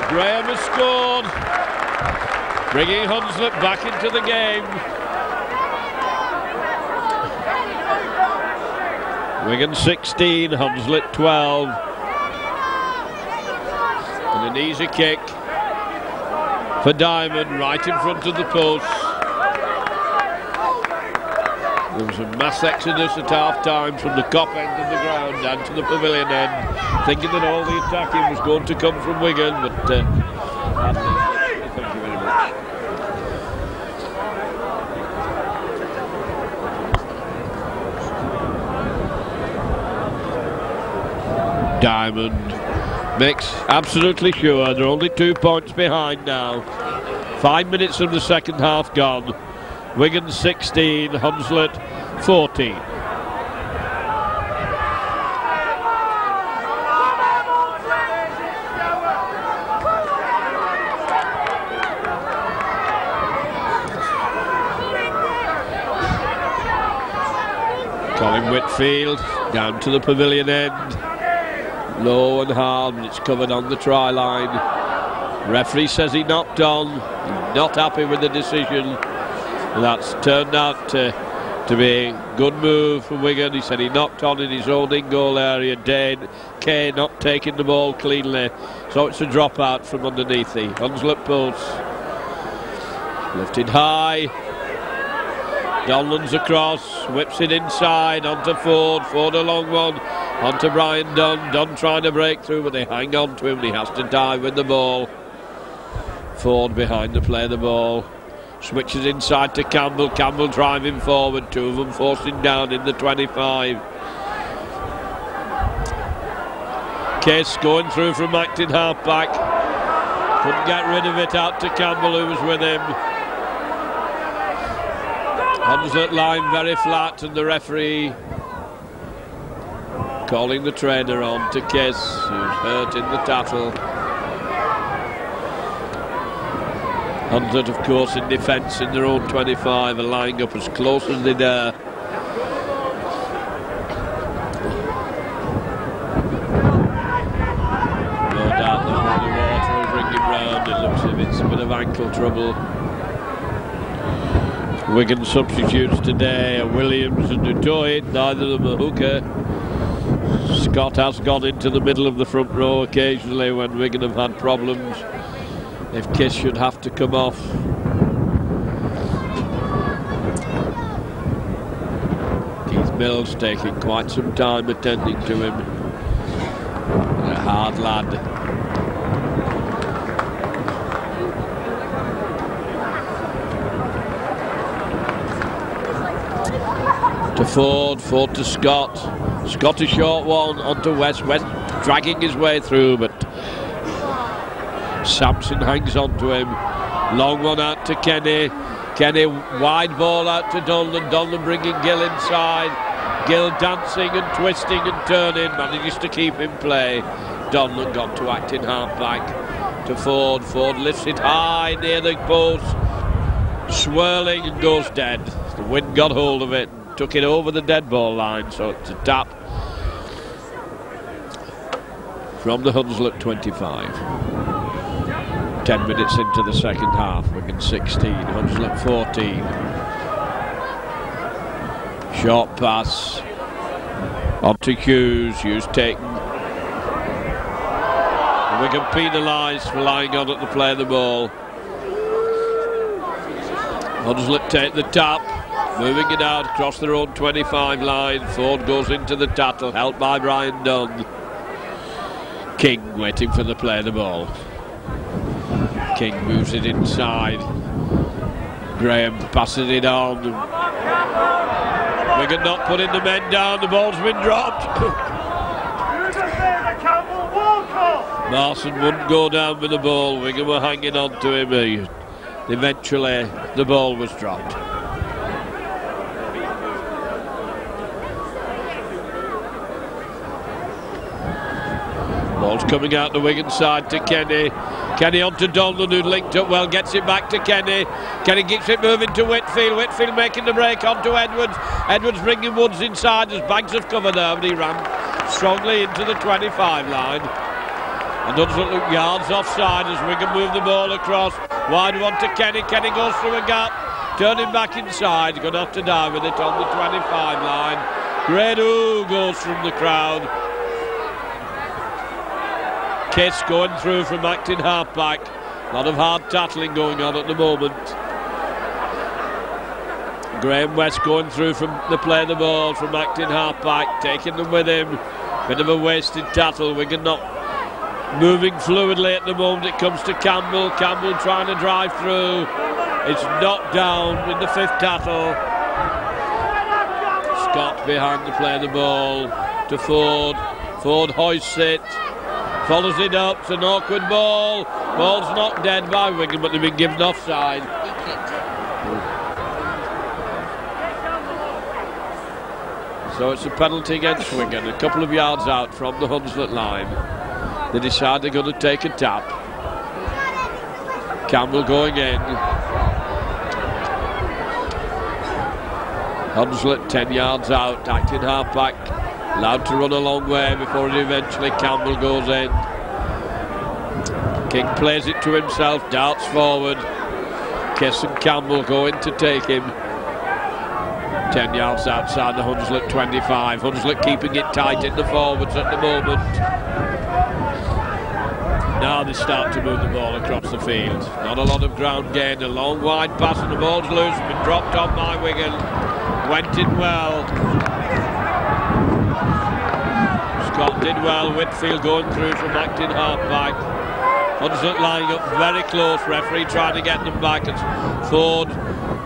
Graham has scored, bringing Hunslet back into the game. Wigan 16, Hunslet 12 And an easy kick for Diamond right in front of the post. There was a mass exodus at half time from the Kop end of the ground down to the pavilion end, thinking that all the attacking was going to come from Wigan, but uh, thank you very much. Diamond makes absolutely sure they're only two points behind now. Five minutes of the second half gone. Wigan 16, Hunslet 14. Colin Whitfield down to the pavilion end. Low and hard, and it's covered on the try line. Referee says he knocked on. Not happy with the decision. That's turned out to, to be a good move from Wigan. He said he knocked on in his own in goal area. Dane Kay not taking the ball cleanly. So it's a dropout from underneath the Hunslet post. Lifted high. Donlands across, whips it inside onto Ford, Ford a long one onto Brian Dunn. Dunn trying to break through, but they hang on to him. And he has to dive with the ball. Ford behind to play the ball. Switches inside to Campbell. Campbell driving forward. Two of them forcing down in the 25. Case going through from acting halfback. Couldn't get rid of it out to Campbell who was with him. Hunslet line very flat and the referee calling the trainer on to Kiss who's hurt in the tackle. Hunslet of course in defence in their own 25 are lying up as close as they dare. No doubt the holy water is ringing round. It looks as if it's a bit of ankle trouble. Wigan substitutes today are Williams and Du Toit, neither of them a hooker. Scott has gone into the middle of the front row occasionally when Wigan have had problems. If Kiss should have to come off. Keith Mills taking quite some time attending to him. A hard lad. to Ford, Ford to Scott. Scott a short one onto West. West dragging his way through, but Sampson hangs on to him. Long one out to Kenny. Kenny wide ball out to Donlan. Donlan bringing Gill inside. Gill dancing and twisting and turning, manages to keep in play. Donlan got to act in half back to Ford. Ford lifts it high near the post, swirling and goes dead. The wind got hold of it and took it over the dead ball line, so it's a tap from the Hunslet 25. 10 minutes into the second half, Wigan 16, Hunslet 14. Short pass onto Hughes, Hughes taken. Wigan penalised for lying on at the play of the ball. Hunslet take the tap. Moving it out across their own 25 line. Ford goes into the tattle, helped by Brian Dunn. King waiting for the play of the ball. King moves it inside. Graham passes it on. Wigan not putting the men down. The ball's been dropped. Marson wouldn't go down with the ball. Wigan were hanging on to him. Eventually, the ball was dropped. Ball's coming out the Wigan side to Kenny. Kenny on to Donlan who linked up well, gets it back to Kenny. Kenny keeps it moving to Whitfield. Whitfield making the break onto Edwards. Edwards bringing Woods inside as Banks have covered there, but he ran strongly into the 25 line. And doesn't look yards offside as Wigan move the ball across. Wide one to Kenny. Kenny goes through a gap. Turning back inside. Going to have to die with it on the 25 line. Great ooh goes from the crowd. Kiss going through from acting halfback. A lot of hard tackling going on at the moment. Graeme West going through from the play of the ball from acting halfback, taking them with him. Bit of a wasted tattle. Wigan not moving fluidly at the moment. It comes to Campbell. Campbell trying to drive through. It's knocked down in the fifth tattle. Scott behind the play the ball to Ford. Ford hoists it. Follows it up. It's an awkward ball. Ball's knocked dead by Wigan, but they've been given offside. So it's a penalty against Wigan, a couple of yards out from the Hunslet line. They decide they're going to take a tap. Campbell going in. Hunslet 10 yards out, acting half back, allowed to run a long way before it eventually Campbell goes in. King plays it to himself, darts forward. Kiss and Campbell going to take him. 10 yards outside the Hunslet 25. Hunslet keeping it tight in the forwards at the moment. Now they start to move the ball across the field. Not a lot of ground gained, A long wide pass and the ball's loose. Been dropped on by Wigan. Went in well. Scott did well. Whitfield going through from acting half back. Hunslet lying up very close. Referee trying to get them back. And Ford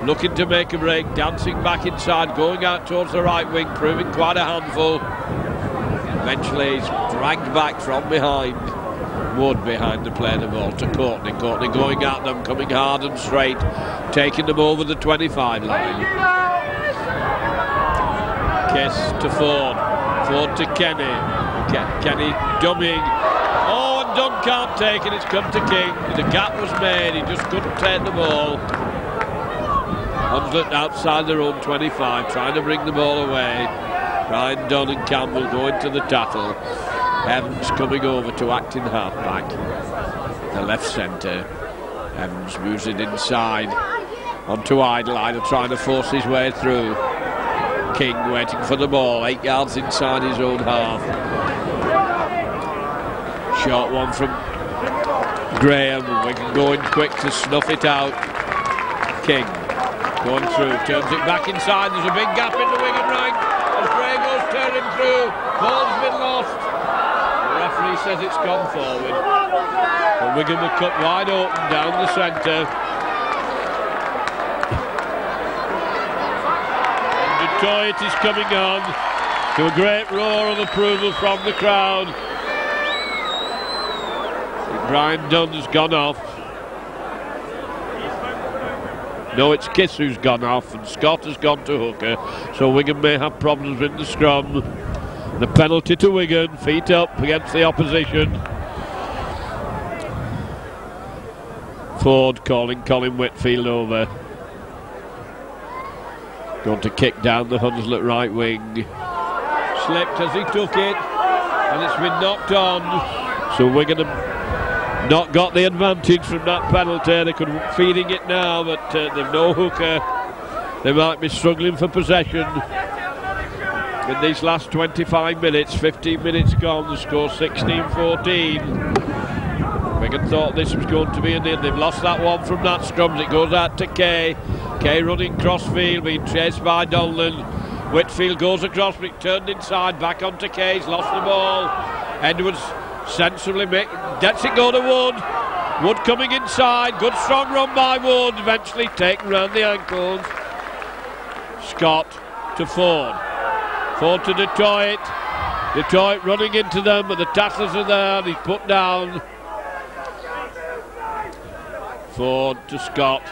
looking to make a break. Dancing back inside. Going out towards the right wing. Proving quite a handful. Eventually he's dragged back from behind. Wood behind to play the ball to Courtney. Courtney going at them, coming hard and straight, taking them over the 25 line. Kiss to Ford. Ford to Kenny. Ke Kenny dumming. Oh, and Dunn can't take it. It's come to King. The gap was made. He just couldn't take the ball. Hunslet outside their own 25, trying to bring the ball away. Ryan Dunn and Campbell going to the tackle. Evans coming over to act acting halfback. The left centre. Evans moves it inside. Onto Idle. Either trying to force his way through. King waiting for the ball. Eight yards inside his own half. Short one from Graham. Wigan going quick to snuff it out. King going through. Turns it back inside. There's a big gap in the Wigan rank. As Gray goes turning through. Ball's been lost referee says it's gone forward. But Wigan will cut wide open down the centre. And Du Toit is coming on to a great roar of approval from the crowd. Brian Dunn's gone off. No, it's Kiss who's gone off, and Scott has gone to hooker, so Wigan may have problems with the scrum. The penalty to Wigan, feet up against the opposition. Ford calling Colin Whitfield over. Going to kick down the Hunslet right wing. Slipped as he took it, and it's been knocked on. So Wigan not got the advantage from that penalty. They could feeding it now, but uh, they've no hooker. They might be struggling for possession in these last 25 minutes, 15 minutes gone, the score 16-14. Wigan thought this was going to be the They've lost that one from that scrum. It goes out to Kay. Kay running crossfield, being chased by Donlan. Whitfield goes across, but turned inside, back onto Kay. He's lost the ball. Edwards sensibly make, lets it go to Wood. Wood coming inside. Good strong run by Wood. Eventually taken round the ankles. Scott to Ford. Ford to Du Toit. Detroit running into them, but the tacklers are there. He's put down. Ford to Scott.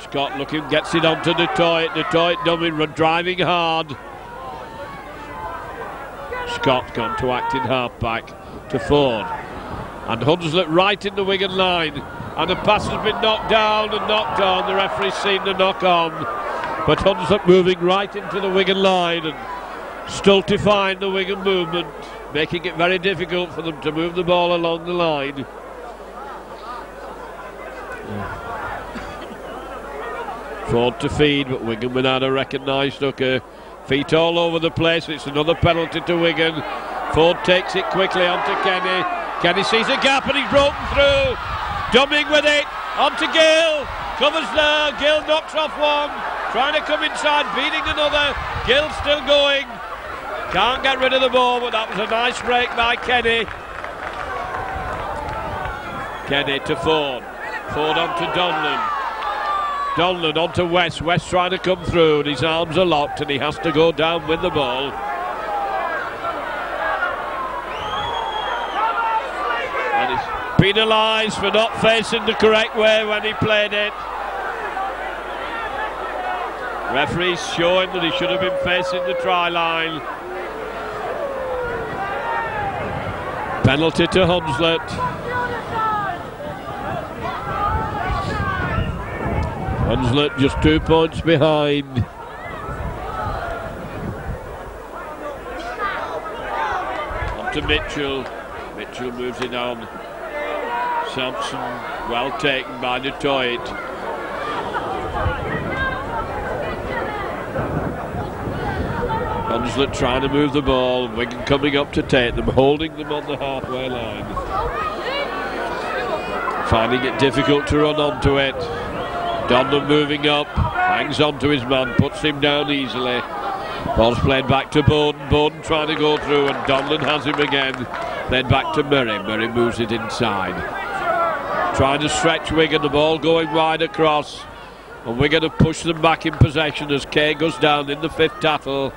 Scott looking, gets it onto Du Toit. Detroit dumbing, driving hard. Scott gone to acting halfback to Ford. And Hunslet right in the Wigan line. And the pass has been knocked down and knocked on. The referee's seen the knock on. But Hunslet moving right into the Wigan line and stultifying the Wigan movement, making it very difficult for them to move the ball along the line. Ford to feed, but Wigan without a recognised hooker. Feet all over the place. It's another penalty to Wigan. Ford takes it quickly onto Kenny. Kenny sees a gap and he's broken through. Dumming with it. Onto Gill. Covers there. Gill knocks off one. Trying to come inside, beating another. Gill still going. Can't get rid of the ball, but that was a nice break by Kenny. Kenny to Ford. Ford on to Donlan. Donlan on to West. West trying to come through, and his arms are locked, and he has to go down with the ball. penalised for not facing the correct way when he played it. Referee's showing that he should have been facing the try line. Penalty to Hunslet. Hunslet just two points behind. On to Mitchell. Mitchell moves it on. Sampson well taken by Du Toit. Hunslet trying to move the ball. Wigan coming up to take them, holding them on the halfway line. Finding it difficult to run onto it. Donlan moving up, hangs on to his man, puts him down easily. Ball's played back to Bowden. Bowden trying to go through, and Donlan has him again. Then back to Murray. Murray moves it inside. Trying to stretch Wigan, the ball going wide across. And Wigan have pushed them back in possession as Kay goes down in the fifth tackle.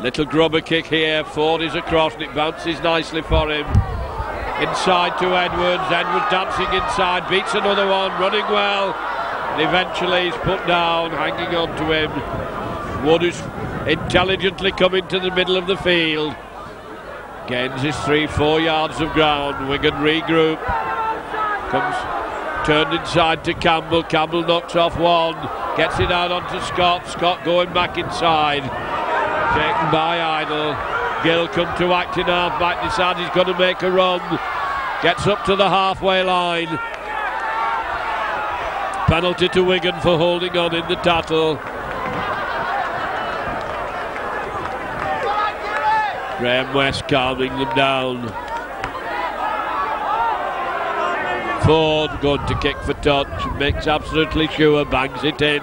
Little grubber kick here. Ford is across and it bounces nicely for him. Inside to Edwards. Edwards dancing inside. Beats another one. Running well. And eventually he's put down. Hanging on to him. Wood is intelligently coming to the middle of the field. Gains his three, four yards of ground. Wigan regroup. Comes turned inside to Campbell. Campbell knocks off one. Gets it out onto Scott. Scott going back inside. Taken by Idle. Gill come to acting half back, decides he's going to make a run. Gets up to the halfway line. Penalty to Wigan for holding on in the tattle. Graeme West calming them down. Ford going to kick for touch, makes absolutely sure, bangs it in.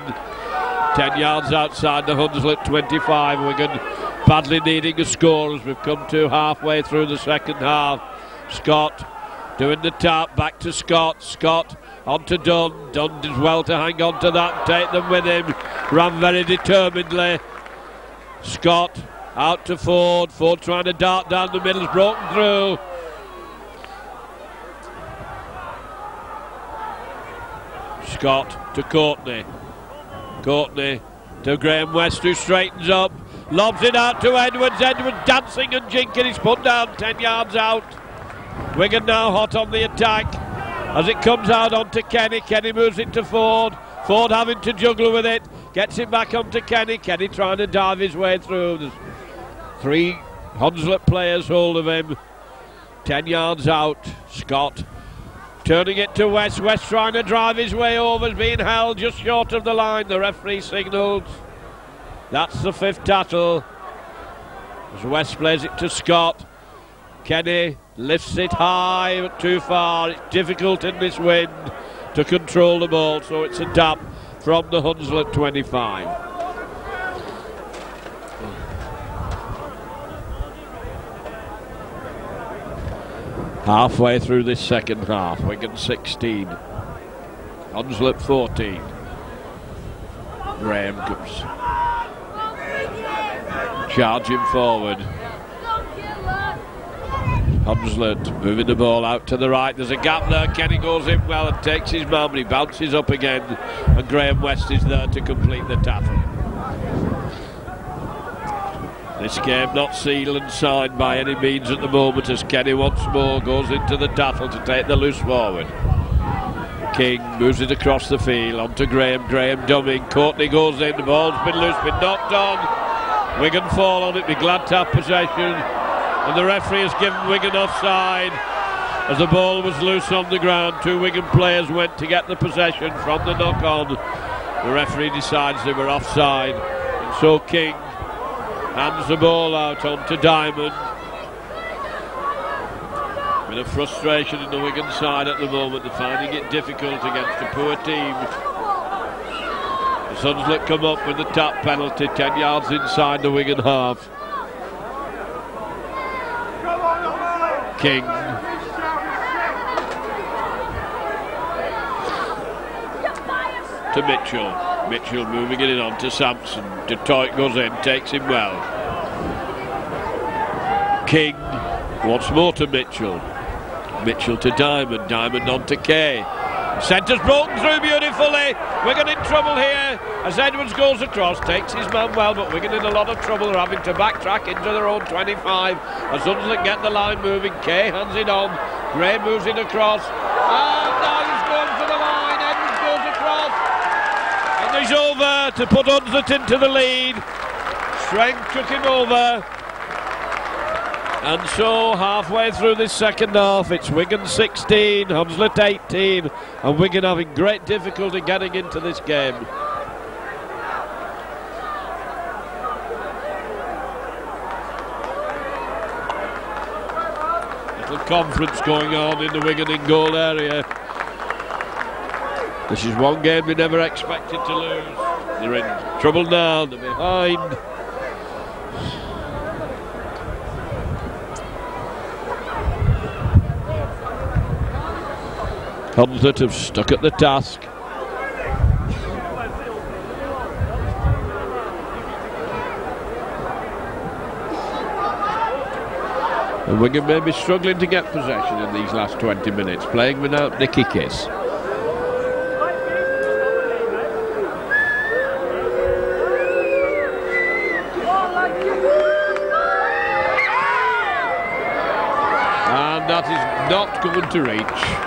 10 yards outside the Hunslet 25. Wigan badly needing a score as we've come to halfway through the second half. Scott doing the tap, back to Scott. Scott on to Dunn. Dunn does well to hang on to that and take them with him. Ran very determinedly. Scott out to Ford. Ford trying to dart down the middle, broken through. Scott to Courtney. Courtney to Graeme West who straightens up. Lobs it out to Edwards. Edwards dancing and jinking. He's put down 10 yards out. Wigan now hot on the attack. As it comes out onto Kenny. Kenny moves it to Ford. Ford having to juggle with it. Gets it back onto Kenny. Kenny trying to dive his way through. There's three Hunslet players hold of him. 10 yards out. Scott Turning it to West. West trying to drive his way over. Is being held just short of the line. The referee signals. That's the fifth tattle. As West plays it to Scott. Kenny lifts it high but too far. It's difficult in this wind to control the ball. So it's a tap from the Hunslet 25. Halfway through this second half, Wigan 16, Hunslet 14. Graham comes charging forward. Hunslet moving the ball out to the right. There's a gap there. Kenny goes in well and takes his man, but he bounces up again. And Graeme West is there to complete the tackle. This game not sealed and signed by any means at the moment as Kenny once more goes into the tattle to take the loose forward. King moves it across the field onto Graham. Graham dumming. Courtney goes in. The ball's been loose, been knocked on. Wigan fall on it. Be glad to have possession. And the referee has given Wigan offside as the ball was loose on the ground. Two Wigan players went to get the possession from the knock on. The referee decides they were offside. And so King hands the ball out onto Diamond. Bit of frustration in the Wigan side at the moment. They're finding it difficult against a poor team. The Hunslet come up with the tap penalty, 10 yards inside the Wigan half. King. To Mitchell. Mitchell moving it in on to Sampson. Du Toit goes in, takes him well. King once more to Mitchell. Mitchell to Diamond. Diamond on to Kay. Centre's broken through beautifully. Wigan in trouble here as Edwards goes across, takes his man well, but Wigan in a lot of trouble. They're having to backtrack into their own 25. As Sunderland get the line moving, Kay hands it on. Gray moves it across. And now he's going for the line. Edwards goes across. And over to put Hunslet into the lead. Strength took him over. And so, halfway through this second half, it's Wigan 16, Hunslet 18, and Wigan having great difficulty getting into this game. Little conference going on in the Wigan in goal area. This is one game they never expected to lose. They're in trouble now, they're behind. Hunslet have stuck at the task. And Wigan may be struggling to get possession in these last 20 minutes, playing without Nicky Kiss. Not going to reach.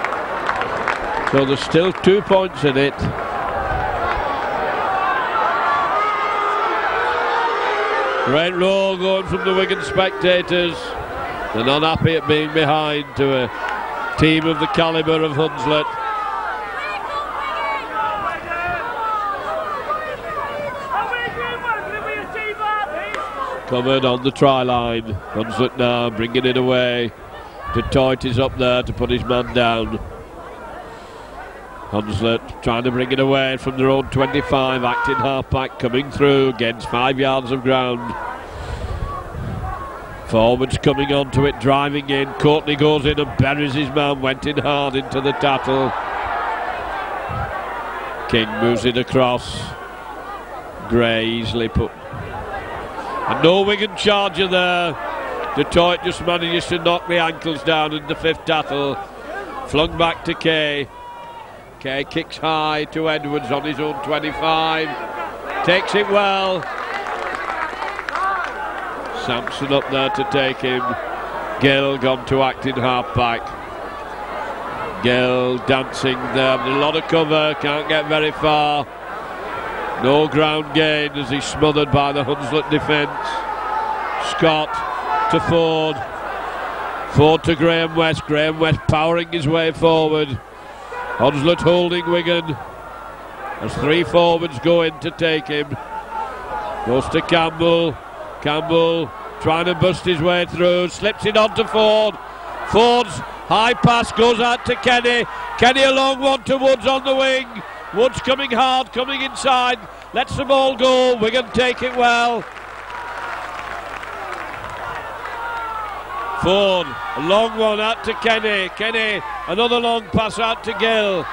So there's still two points in it. Great roll going from the Wigan spectators. They're not happy at being behind to a team of the calibre of Hunslet. Covered on the try line. Hunslet now bringing it away. Du Toit is up there to put his man down. Hunslet trying to bring it away from their own 25. Acting halfback coming through against five yards of ground. Forwards coming onto it, driving in. Courtney goes in and buries his man. Went in hard into the tattle. King moves it across. Gray easily put. And no Wigan charger there. Du Toit just manages to knock the ankles down in the fifth tattle. Flung back to Kay. Okay, kicks high to Edwards on his own 25. Takes it well. Sampson up there to take him. Gill gone to act acting halfback. Gill dancing there. A lot of cover, can't get very far. No ground gain as he's smothered by the Hunslet defence. Scott to Ford. Ford to Graeme West. Graeme West powering his way forward. Hunslet holding Wigan as three forwards go in to take him. Goes to Campbell. Campbell trying to bust his way through, slips it on to Ford. Ford's high pass goes out to Kenny. Kenny a long one to Woods on the wing. Woods coming hard, coming inside, lets the ball go. Wigan take it well. Ford, a long one out to Kenny. Kenny, another long pass out to Gill.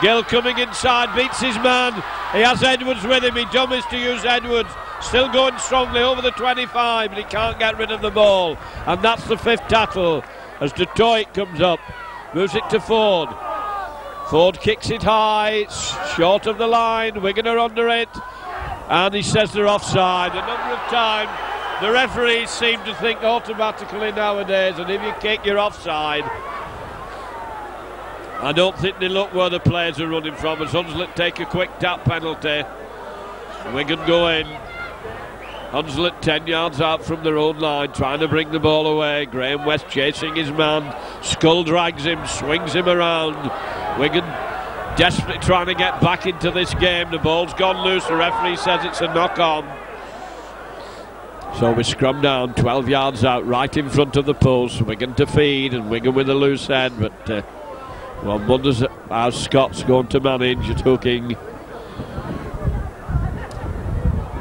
Gill coming inside, beats his man. He has Edwards with him. He dummies to use Edwards. Still going strongly over the 25, but he can't get rid of the ball. And that's the fifth tackle as Du Toit comes up. Moves it to Ford. Ford kicks it high, short of the line. Wigan are under it. And he says they're offside a number of times. The referees seem to think automatically nowadays, and if you kick, you're offside. I don't think they look where the players are running from. As Hunslet take a quick tap penalty, Wigan go in. Hunslet 10 yards out from their own line, trying to bring the ball away. Graeme West chasing his man. Skull drags him, swings him around. Wigan desperately trying to get back into this game. The ball's gone loose. The referee says it's a knock on. So we scrum down 12 yards out, right in front of the post. Wigan to feed, and Wigan with a loose head. But uh, one wonders how Scott's going to manage at hooking.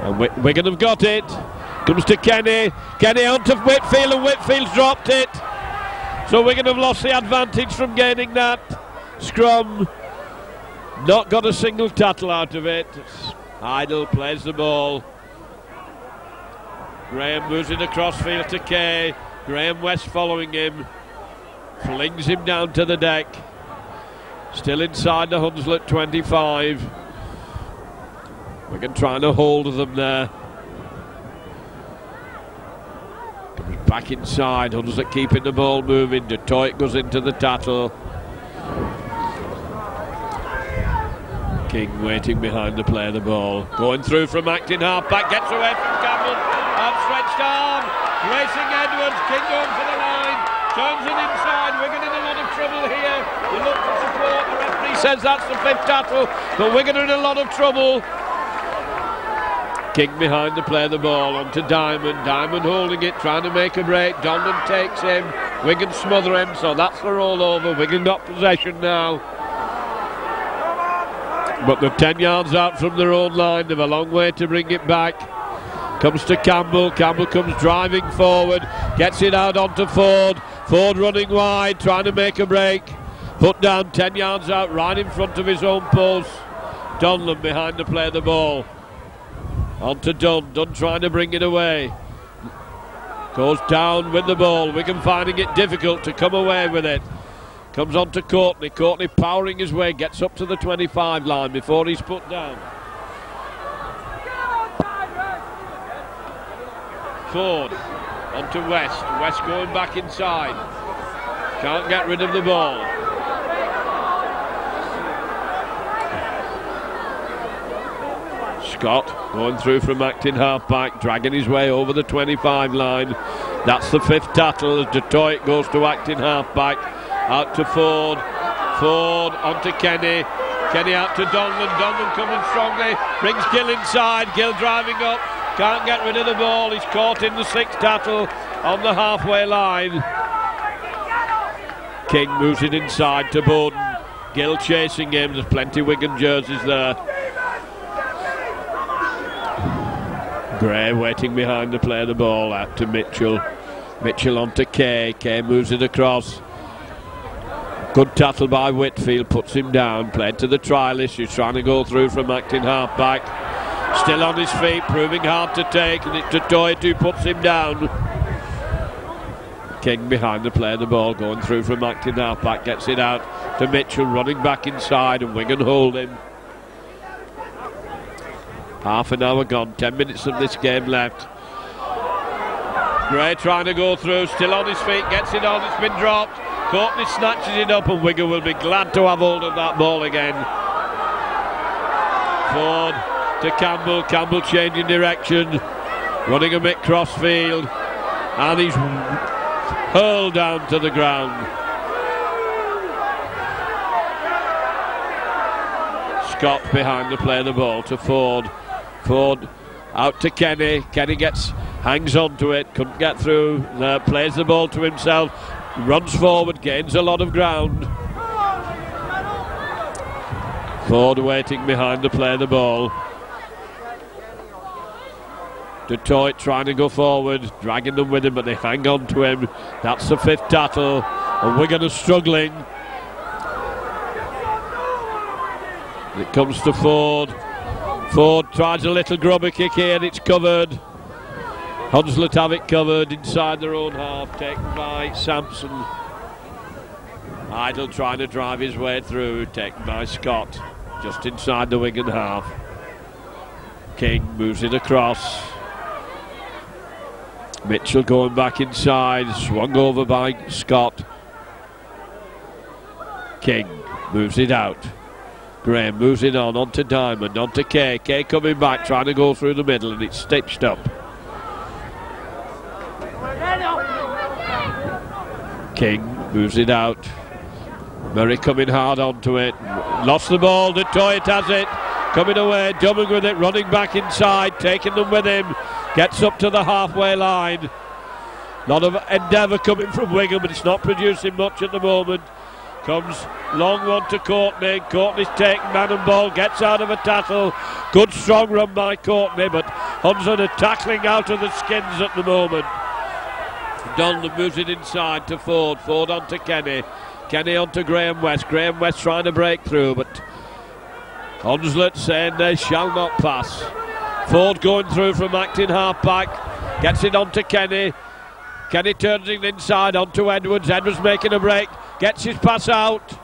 And Wigan have got it. Comes to Kenny. Kenny onto Whitfield, and Whitfield's dropped it. So Wigan have lost the advantage from gaining that. Scrum. Not got a single tattle out of it. Idle plays the ball. Graham moves it across field to Kay. Graeme West following him. Flings him down to the deck. Still inside the Hunslet 25. Wigan trying to hold them there. Comes back inside. Hunslet keeping the ball moving. Du Toit goes into the tattle. King waiting behind the play the ball. Going through from acting half back. Gets away from Campbell outstretched arm. Racing Edwards, King going for the line, turns it inside. Wigan in a lot of trouble here. We look for support. The referee says that's the fifth tackle, but Wigan are in a lot of trouble. King behind to play the ball onto Diamond. Diamond holding it, trying to make a break. Donlan takes him. Wigan smother him, so that's the roll over. Wigan got possession now. But they're 10 yards out from their own line. They've a long way to bring it back. Comes to Campbell. Campbell comes driving forward. Gets it out onto Ford. Ford running wide, trying to make a break. Put down 10 yards out, right in front of his own post. Donlan behind to play the ball. On to Dunn. Dunn trying to bring it away. Goes down with the ball. Wigan finding it difficult to come away with it. Comes on to Courtney. Courtney powering his way. Gets up to the 25 line before he's put down. Ford On to West. West going back inside. Can't get rid of the ball. Scott going through from acting halfback, dragging his way over the 25 line. That's the fifth tackle as Du Toit goes to acting halfback. Out to Ford. Ford onto Kenny. Kenny out to Donlan. Donlan coming strongly. Brings Gill inside. Gill driving up. Can't get rid of the ball. He's caught in the sixth tackle on the halfway line. King moves it inside to Bowden. Gill chasing him. There's plenty Wigan jerseys there. Gray waiting behind to play the ball out to Mitchell. Mitchell on to Kay. Kay moves it across. Good tackle by Whitfield, puts him down. Played to the trialist who's trying to go through from acting halfback. Still on his feet, proving hard to take, and it's Du Toit who puts him down. King behind the play the ball, going through from acting halfback, gets it out to Mitchell, running back inside, and Wigan hold him. Half an hour gone, 10 minutes of this game left. Gray trying to go through, still on his feet, gets it on, it's been dropped. Courtney snatches it up, and Wigan will be glad to have hold of that ball again. Ford to Campbell, Campbell changing direction, running a bit crossfield, and he's hurled down to the ground. Scott behind to play the ball to Ford. Ford out to Kenny. Kenny gets hangs on to it, couldn't get through. Uh, plays the ball to himself, runs forward, gains a lot of ground. Ford waiting behind to play the ball. Du Toit trying to go forward, dragging them with him, but they hang on to him. That's the fifth tackle, and Wigan are struggling. It comes to Ford. Ford tries a little grubber kick here, and it's covered. Hunslet have it covered inside their own half, taken by Sampson. Idle trying to drive his way through, taken by Scott, just inside the Wigan half. King moves it across. Mitchell going back inside, swung over by Scott. King moves it out. Graham moves it on, onto Diamond, onto Kay. Kay coming back, trying to go through the middle, and it's stitched up. King moves it out. Murray coming hard onto it. Lost the ball. Du Toit has it. Coming away. Dumming with it. Running back inside. Taking them with him. Gets up to the halfway line. Lot of endeavour coming from Wigan, but it's not producing much at the moment. Comes long one to Courtney. Courtney's taking man and ball, gets out of a tackle. Good strong run by Courtney, but Hunslet are tackling out of the skins at the moment. Donlan moves it inside to Ford. Ford on to Kenny. Kenny on to Graeme West. Graeme West trying to break through, but Hunslet saying they shall not pass. Ford going through from acting half back. Gets it on to Kenny. Kenny turns it inside onto Edwards. Edwards making a break. Gets his pass out.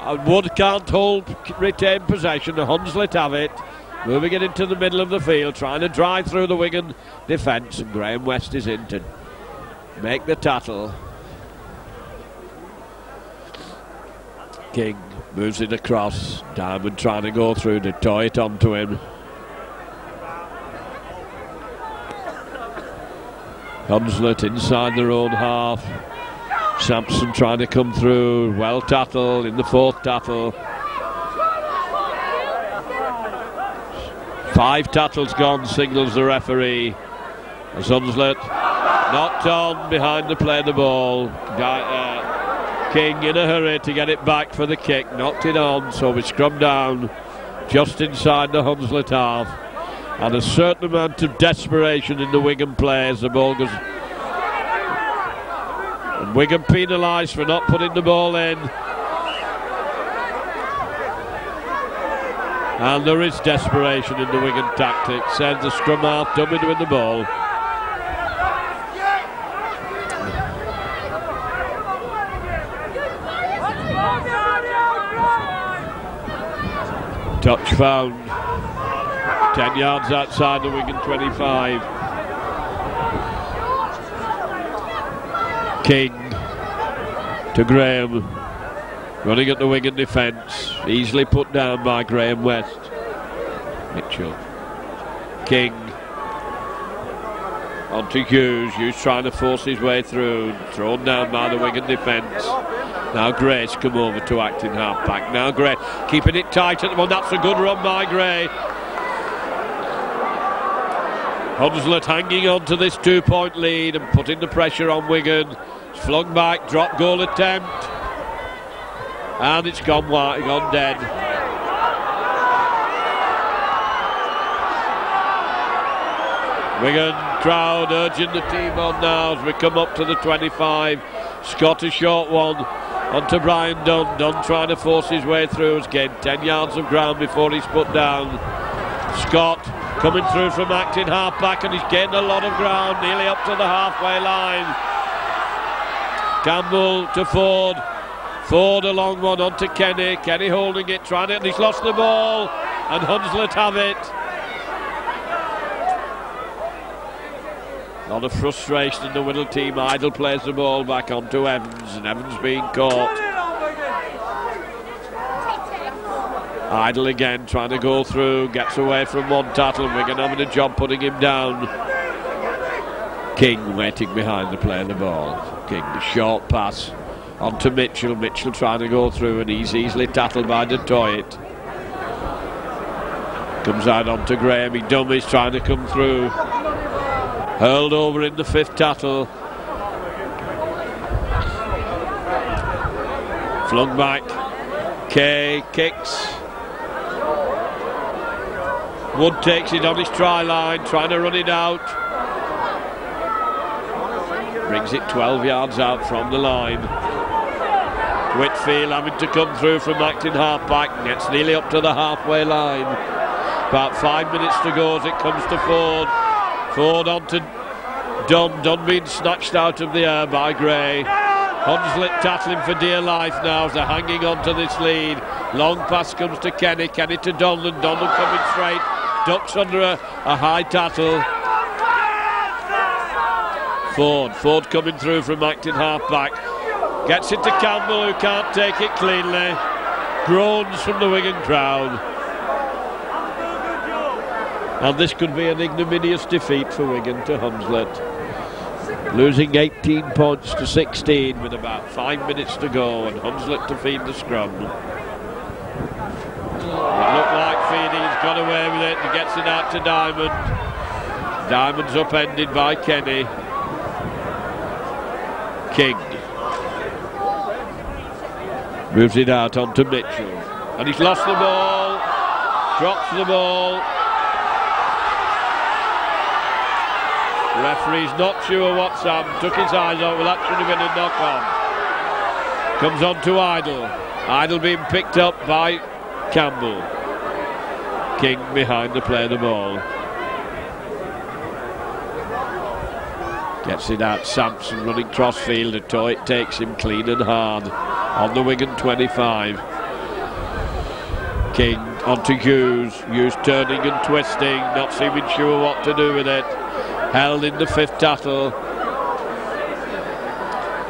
And Wood can't hold, retain possession. Hunslet have it. Moving it into the middle of the field, trying to drive through the Wigan defence. And Graham West is in to make the tattle. King moves it across. Diamond trying to go through Du Toit onto him. Hunslet inside their own half. Sampson trying to come through. Well tattle in the fourth tattle. Five tattles gone, signals the referee. As Hunslet knocked on behind the play the ball. Uh, King in a hurry to get it back for the kick. Knocked it on, so we scrum down just inside the Hunslet half. And a certain amount of desperation in the Wigan players. The ball goes and Wigan penalised for not putting the ball in. And there is desperation in the Wigan tactics. Sends the scrum half, dummied with the ball. Touch found. 10 yards outside the Wigan 25. King to Graham. Running at the wing in defence. Easily put down by Graeme West. Mitchell. King. On to Hughes. Hughes trying to force his way through. Thrown down by the wing in defence. Now Gray's come over to acting half back. Now Gray keeping it tight at the moment. That's a good run by Gray. Hunslet hanging on to this two point lead and putting the pressure on Wigan. Flung back, drop goal attempt. And it's gone wide, gone dead. Wigan crowd urging the team on now as we come up to the 25. Scott a short one onto Brian Dunn. Dunn trying to force his way through. Has gained 10 yards of ground before he's put down. Scott coming through from acting half back and he's gained a lot of ground, nearly up to the halfway line. Campbell to Ford. Ford a long one onto Kenny. Kenny holding it, trying it, and he's lost the ball. And Hunslet have it. Lot of frustration in the Whittle team. Idle plays the ball back onto Evans, and Evans being caught. Idle again, trying to go through, gets away from one tattle. Wigan having a job putting him down. King waiting behind the play of the ball. King. The short pass onto Mitchell. Mitchell trying to go through and he's easily tackled by Du Toit. Comes out onto Graham. He dummies trying to come through. Hurled over in the fifth tattle. Flung back. Kay kicks. Wood takes it on his try line, trying to run it out. Brings it 12 yards out from the line. Whitfield having to come through from acting half-back. Gets nearly up to the halfway line. About five minutes to go as it comes to Ford. Ford on to Dunn. Dunn being snatched out of the air by Gray. Hunslet tattling for dear life now as they're hanging on to this lead. Long pass comes to Kenny. Kenny to Donlan. Donlan coming straight. Ducks under a, a high tattle. Ford. Ford coming through from acting half-back. Gets it to Campbell who can't take it cleanly. Groans from the Wigan crowd. And this could be an ignominious defeat for Wigan to Hunslet. Losing 18 points to 16 with about five minutes to go and Hunslet to feed the scrum. It looked like Feeney's got away with it and gets it out to Diamond. Diamond's upended by Kenny. King. Moves it out onto Mitchell. And he's lost the ball. Drops the ball. Referee's not sure what's up. Took his eyes off. Well, that should have been a knock on. Comes on to Idle. Idle being picked up by Campbell. King behind the play the ball. Gets it out, Sampson running crossfield, Toit takes him clean and hard on the Wigan 25. King onto Hughes, Hughes turning and twisting, not seeming sure what to do with it. Held in the fifth tattle.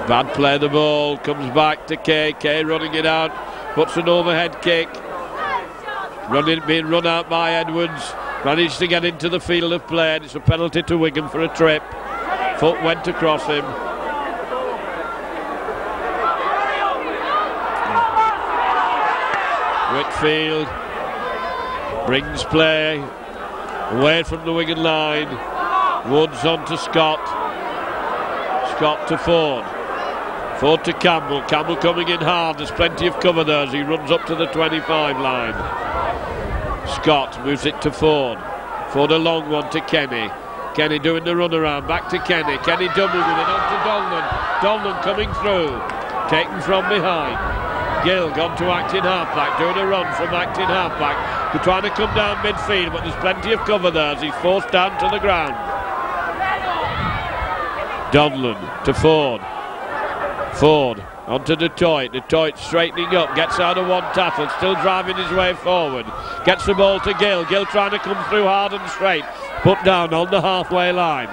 Bad play the ball, comes back to Kay running it out, puts an overhead kick. Running, being run out by Edwards, managed to get into the field of play, and it's a penalty to Wigan for a trip. Foot went across him. Whitfield brings play away from the Wigan line. Woods on to Scott. Scott to Ford. Ford to Campbell. Campbell coming in hard. There's plenty of cover there as he runs up to the 25 line. Scott moves it to Ford. Ford a long one to Kenny. Kenny doing the run around. Back to Kenny. Kenny double with it on to Donlan. Donlan coming through. Taken from behind. Gill gone to acting halfback, doing a run from acting halfback. We're trying to come down midfield, but there's plenty of cover there as he's forced down to the ground. Donlan to Ford. Ford onto Du Toit. Detroit straightening up, gets out of one tackle, still driving his way forward. Gets the ball to Gill. Gill trying to come through hard and straight. Put down on the halfway line.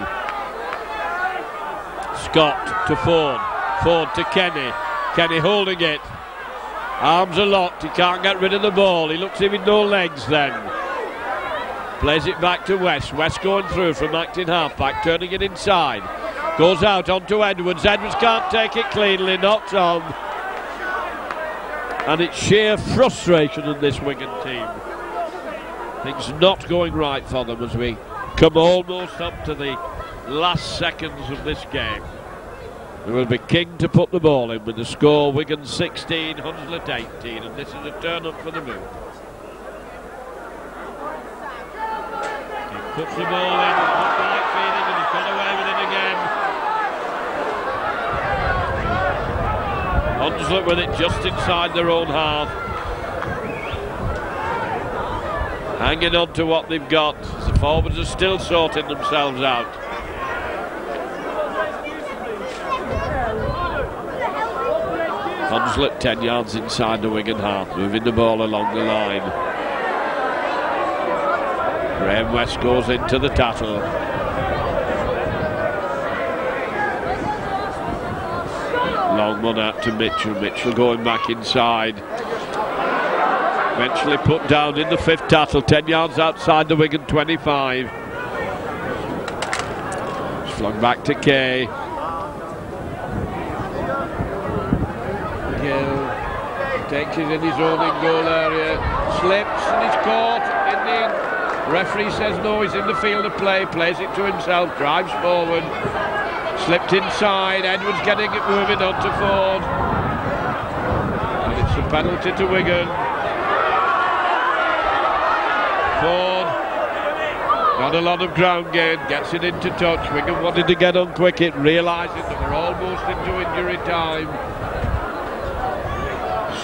Scott to Ford. Ford to Kenny. Kenny holding it. Arms are locked, he can't get rid of the ball. He looks with no legs then. Plays it back to West. West going through from acting halfback, turning it inside. Goes out onto Edwards. Edwards can't take it cleanly, knocks on. And it's sheer frustration in this Wigan team. Things not going right for them as we come almost up to the last seconds of this game. It will be King to put the ball in with the score Wigan 16, Hunslet 18, and this is a turn up for the move. King puts the ball in, not right feeding, and he's got away with it with it just inside their own half. Hanging on to what they've got. The forwards are still sorting themselves out. Hunslet 10 yards inside the Wigan half, moving the ball along the line. Graeme West goes into the tattle. Long one out to Mitchell. Mitchell going back inside. Eventually put down in the fifth tattle, 10 yards outside the Wigan 25. Flung back to Kay. takes it in his own in goal area, slips and he's caught the referee says no, he's in the field of play, plays it to himself, drives forward, slipped inside, Edwards getting it moving on to Ford. And it's a penalty to Wigan. Ford Not a lot of ground gain, gets it into touch. Wigan wanted to get on quick, it realising that we're almost into injury time.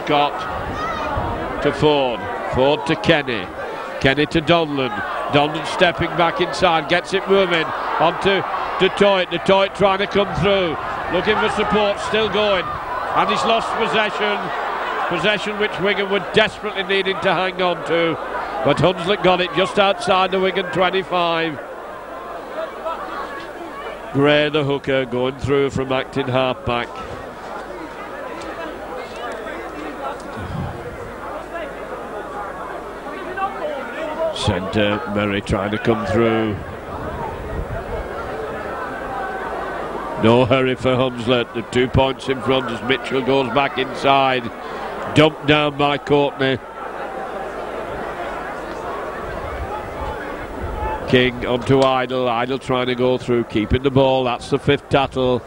Scott to Ford. Ford to Kenny. Kenny to Donlan. Donlan stepping back inside, gets it moving. Onto Du Toit. Detroit trying to come through. Looking for support, still going. And he's lost possession. Possession which Wigan were desperately needing to hang on to. But Hunslet got it just outside the Wigan 25. Gray, the hooker, going through from acting halfback. Centre, Murray trying to come through. No hurry for Hunslet. The two points in front as Mitchell goes back inside. Dumped down by Courtney. King onto Idle. Idle trying to go through, keeping the ball. That's the fifth tattle.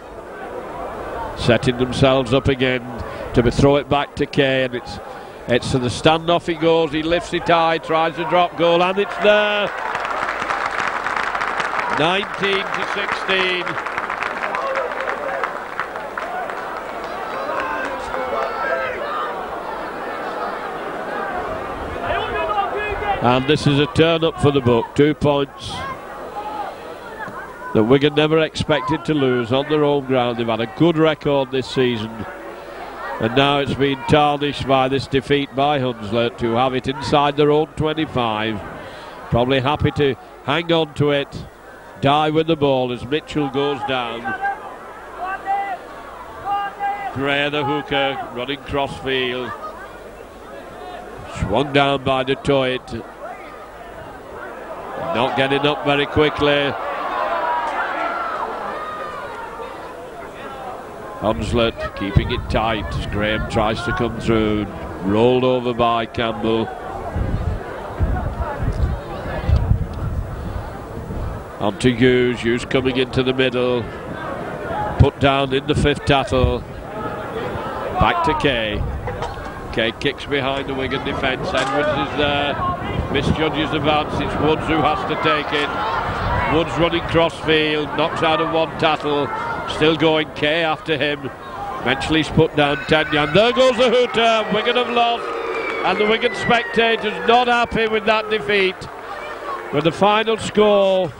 Setting themselves up again to throw it back to Kay, and it's it's to the standoff he goes, he lifts it high, tries to drop goal, and it's there. 19 to 16. And this is a turn up for the book. Two points that Wigan never expected to lose on their own ground. They've had a good record this season. And now it's been tarnished by this defeat by Hunslet to have it inside their own 25. Probably happy to hang on to it, die with the ball as Mitchell goes down. Gray the hooker running cross field. Swung down by Du Toit. Not getting up very quickly. Hunslet keeping it tight as Graham tries to come through. Rolled over by Campbell. On to Hughes. Hughes coming into the middle. Put down in the fifth tattle. Back to Kay. Kay kicks behind the Wigan defence. Edwards is there. Misjudges the bounce. It's Woods who has to take it. Woods running crossfield. Knocks out of one tattle. Still going. K after him. Eventually he's put down Tanyan. There goes the hooter. Wigan have lost. And the Wigan spectators not happy with that defeat. With the final score,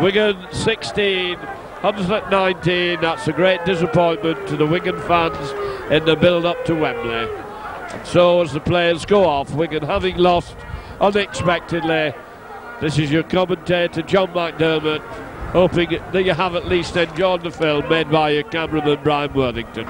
Wigan 16, Hunslet 19. That's a great disappointment to the Wigan fans in the build-up to Wembley. So as the players go off, Wigan having lost unexpectedly, this is your commentator John McDermott, hoping that you have at least enjoyed the film made by your cameraman Brian Worthington.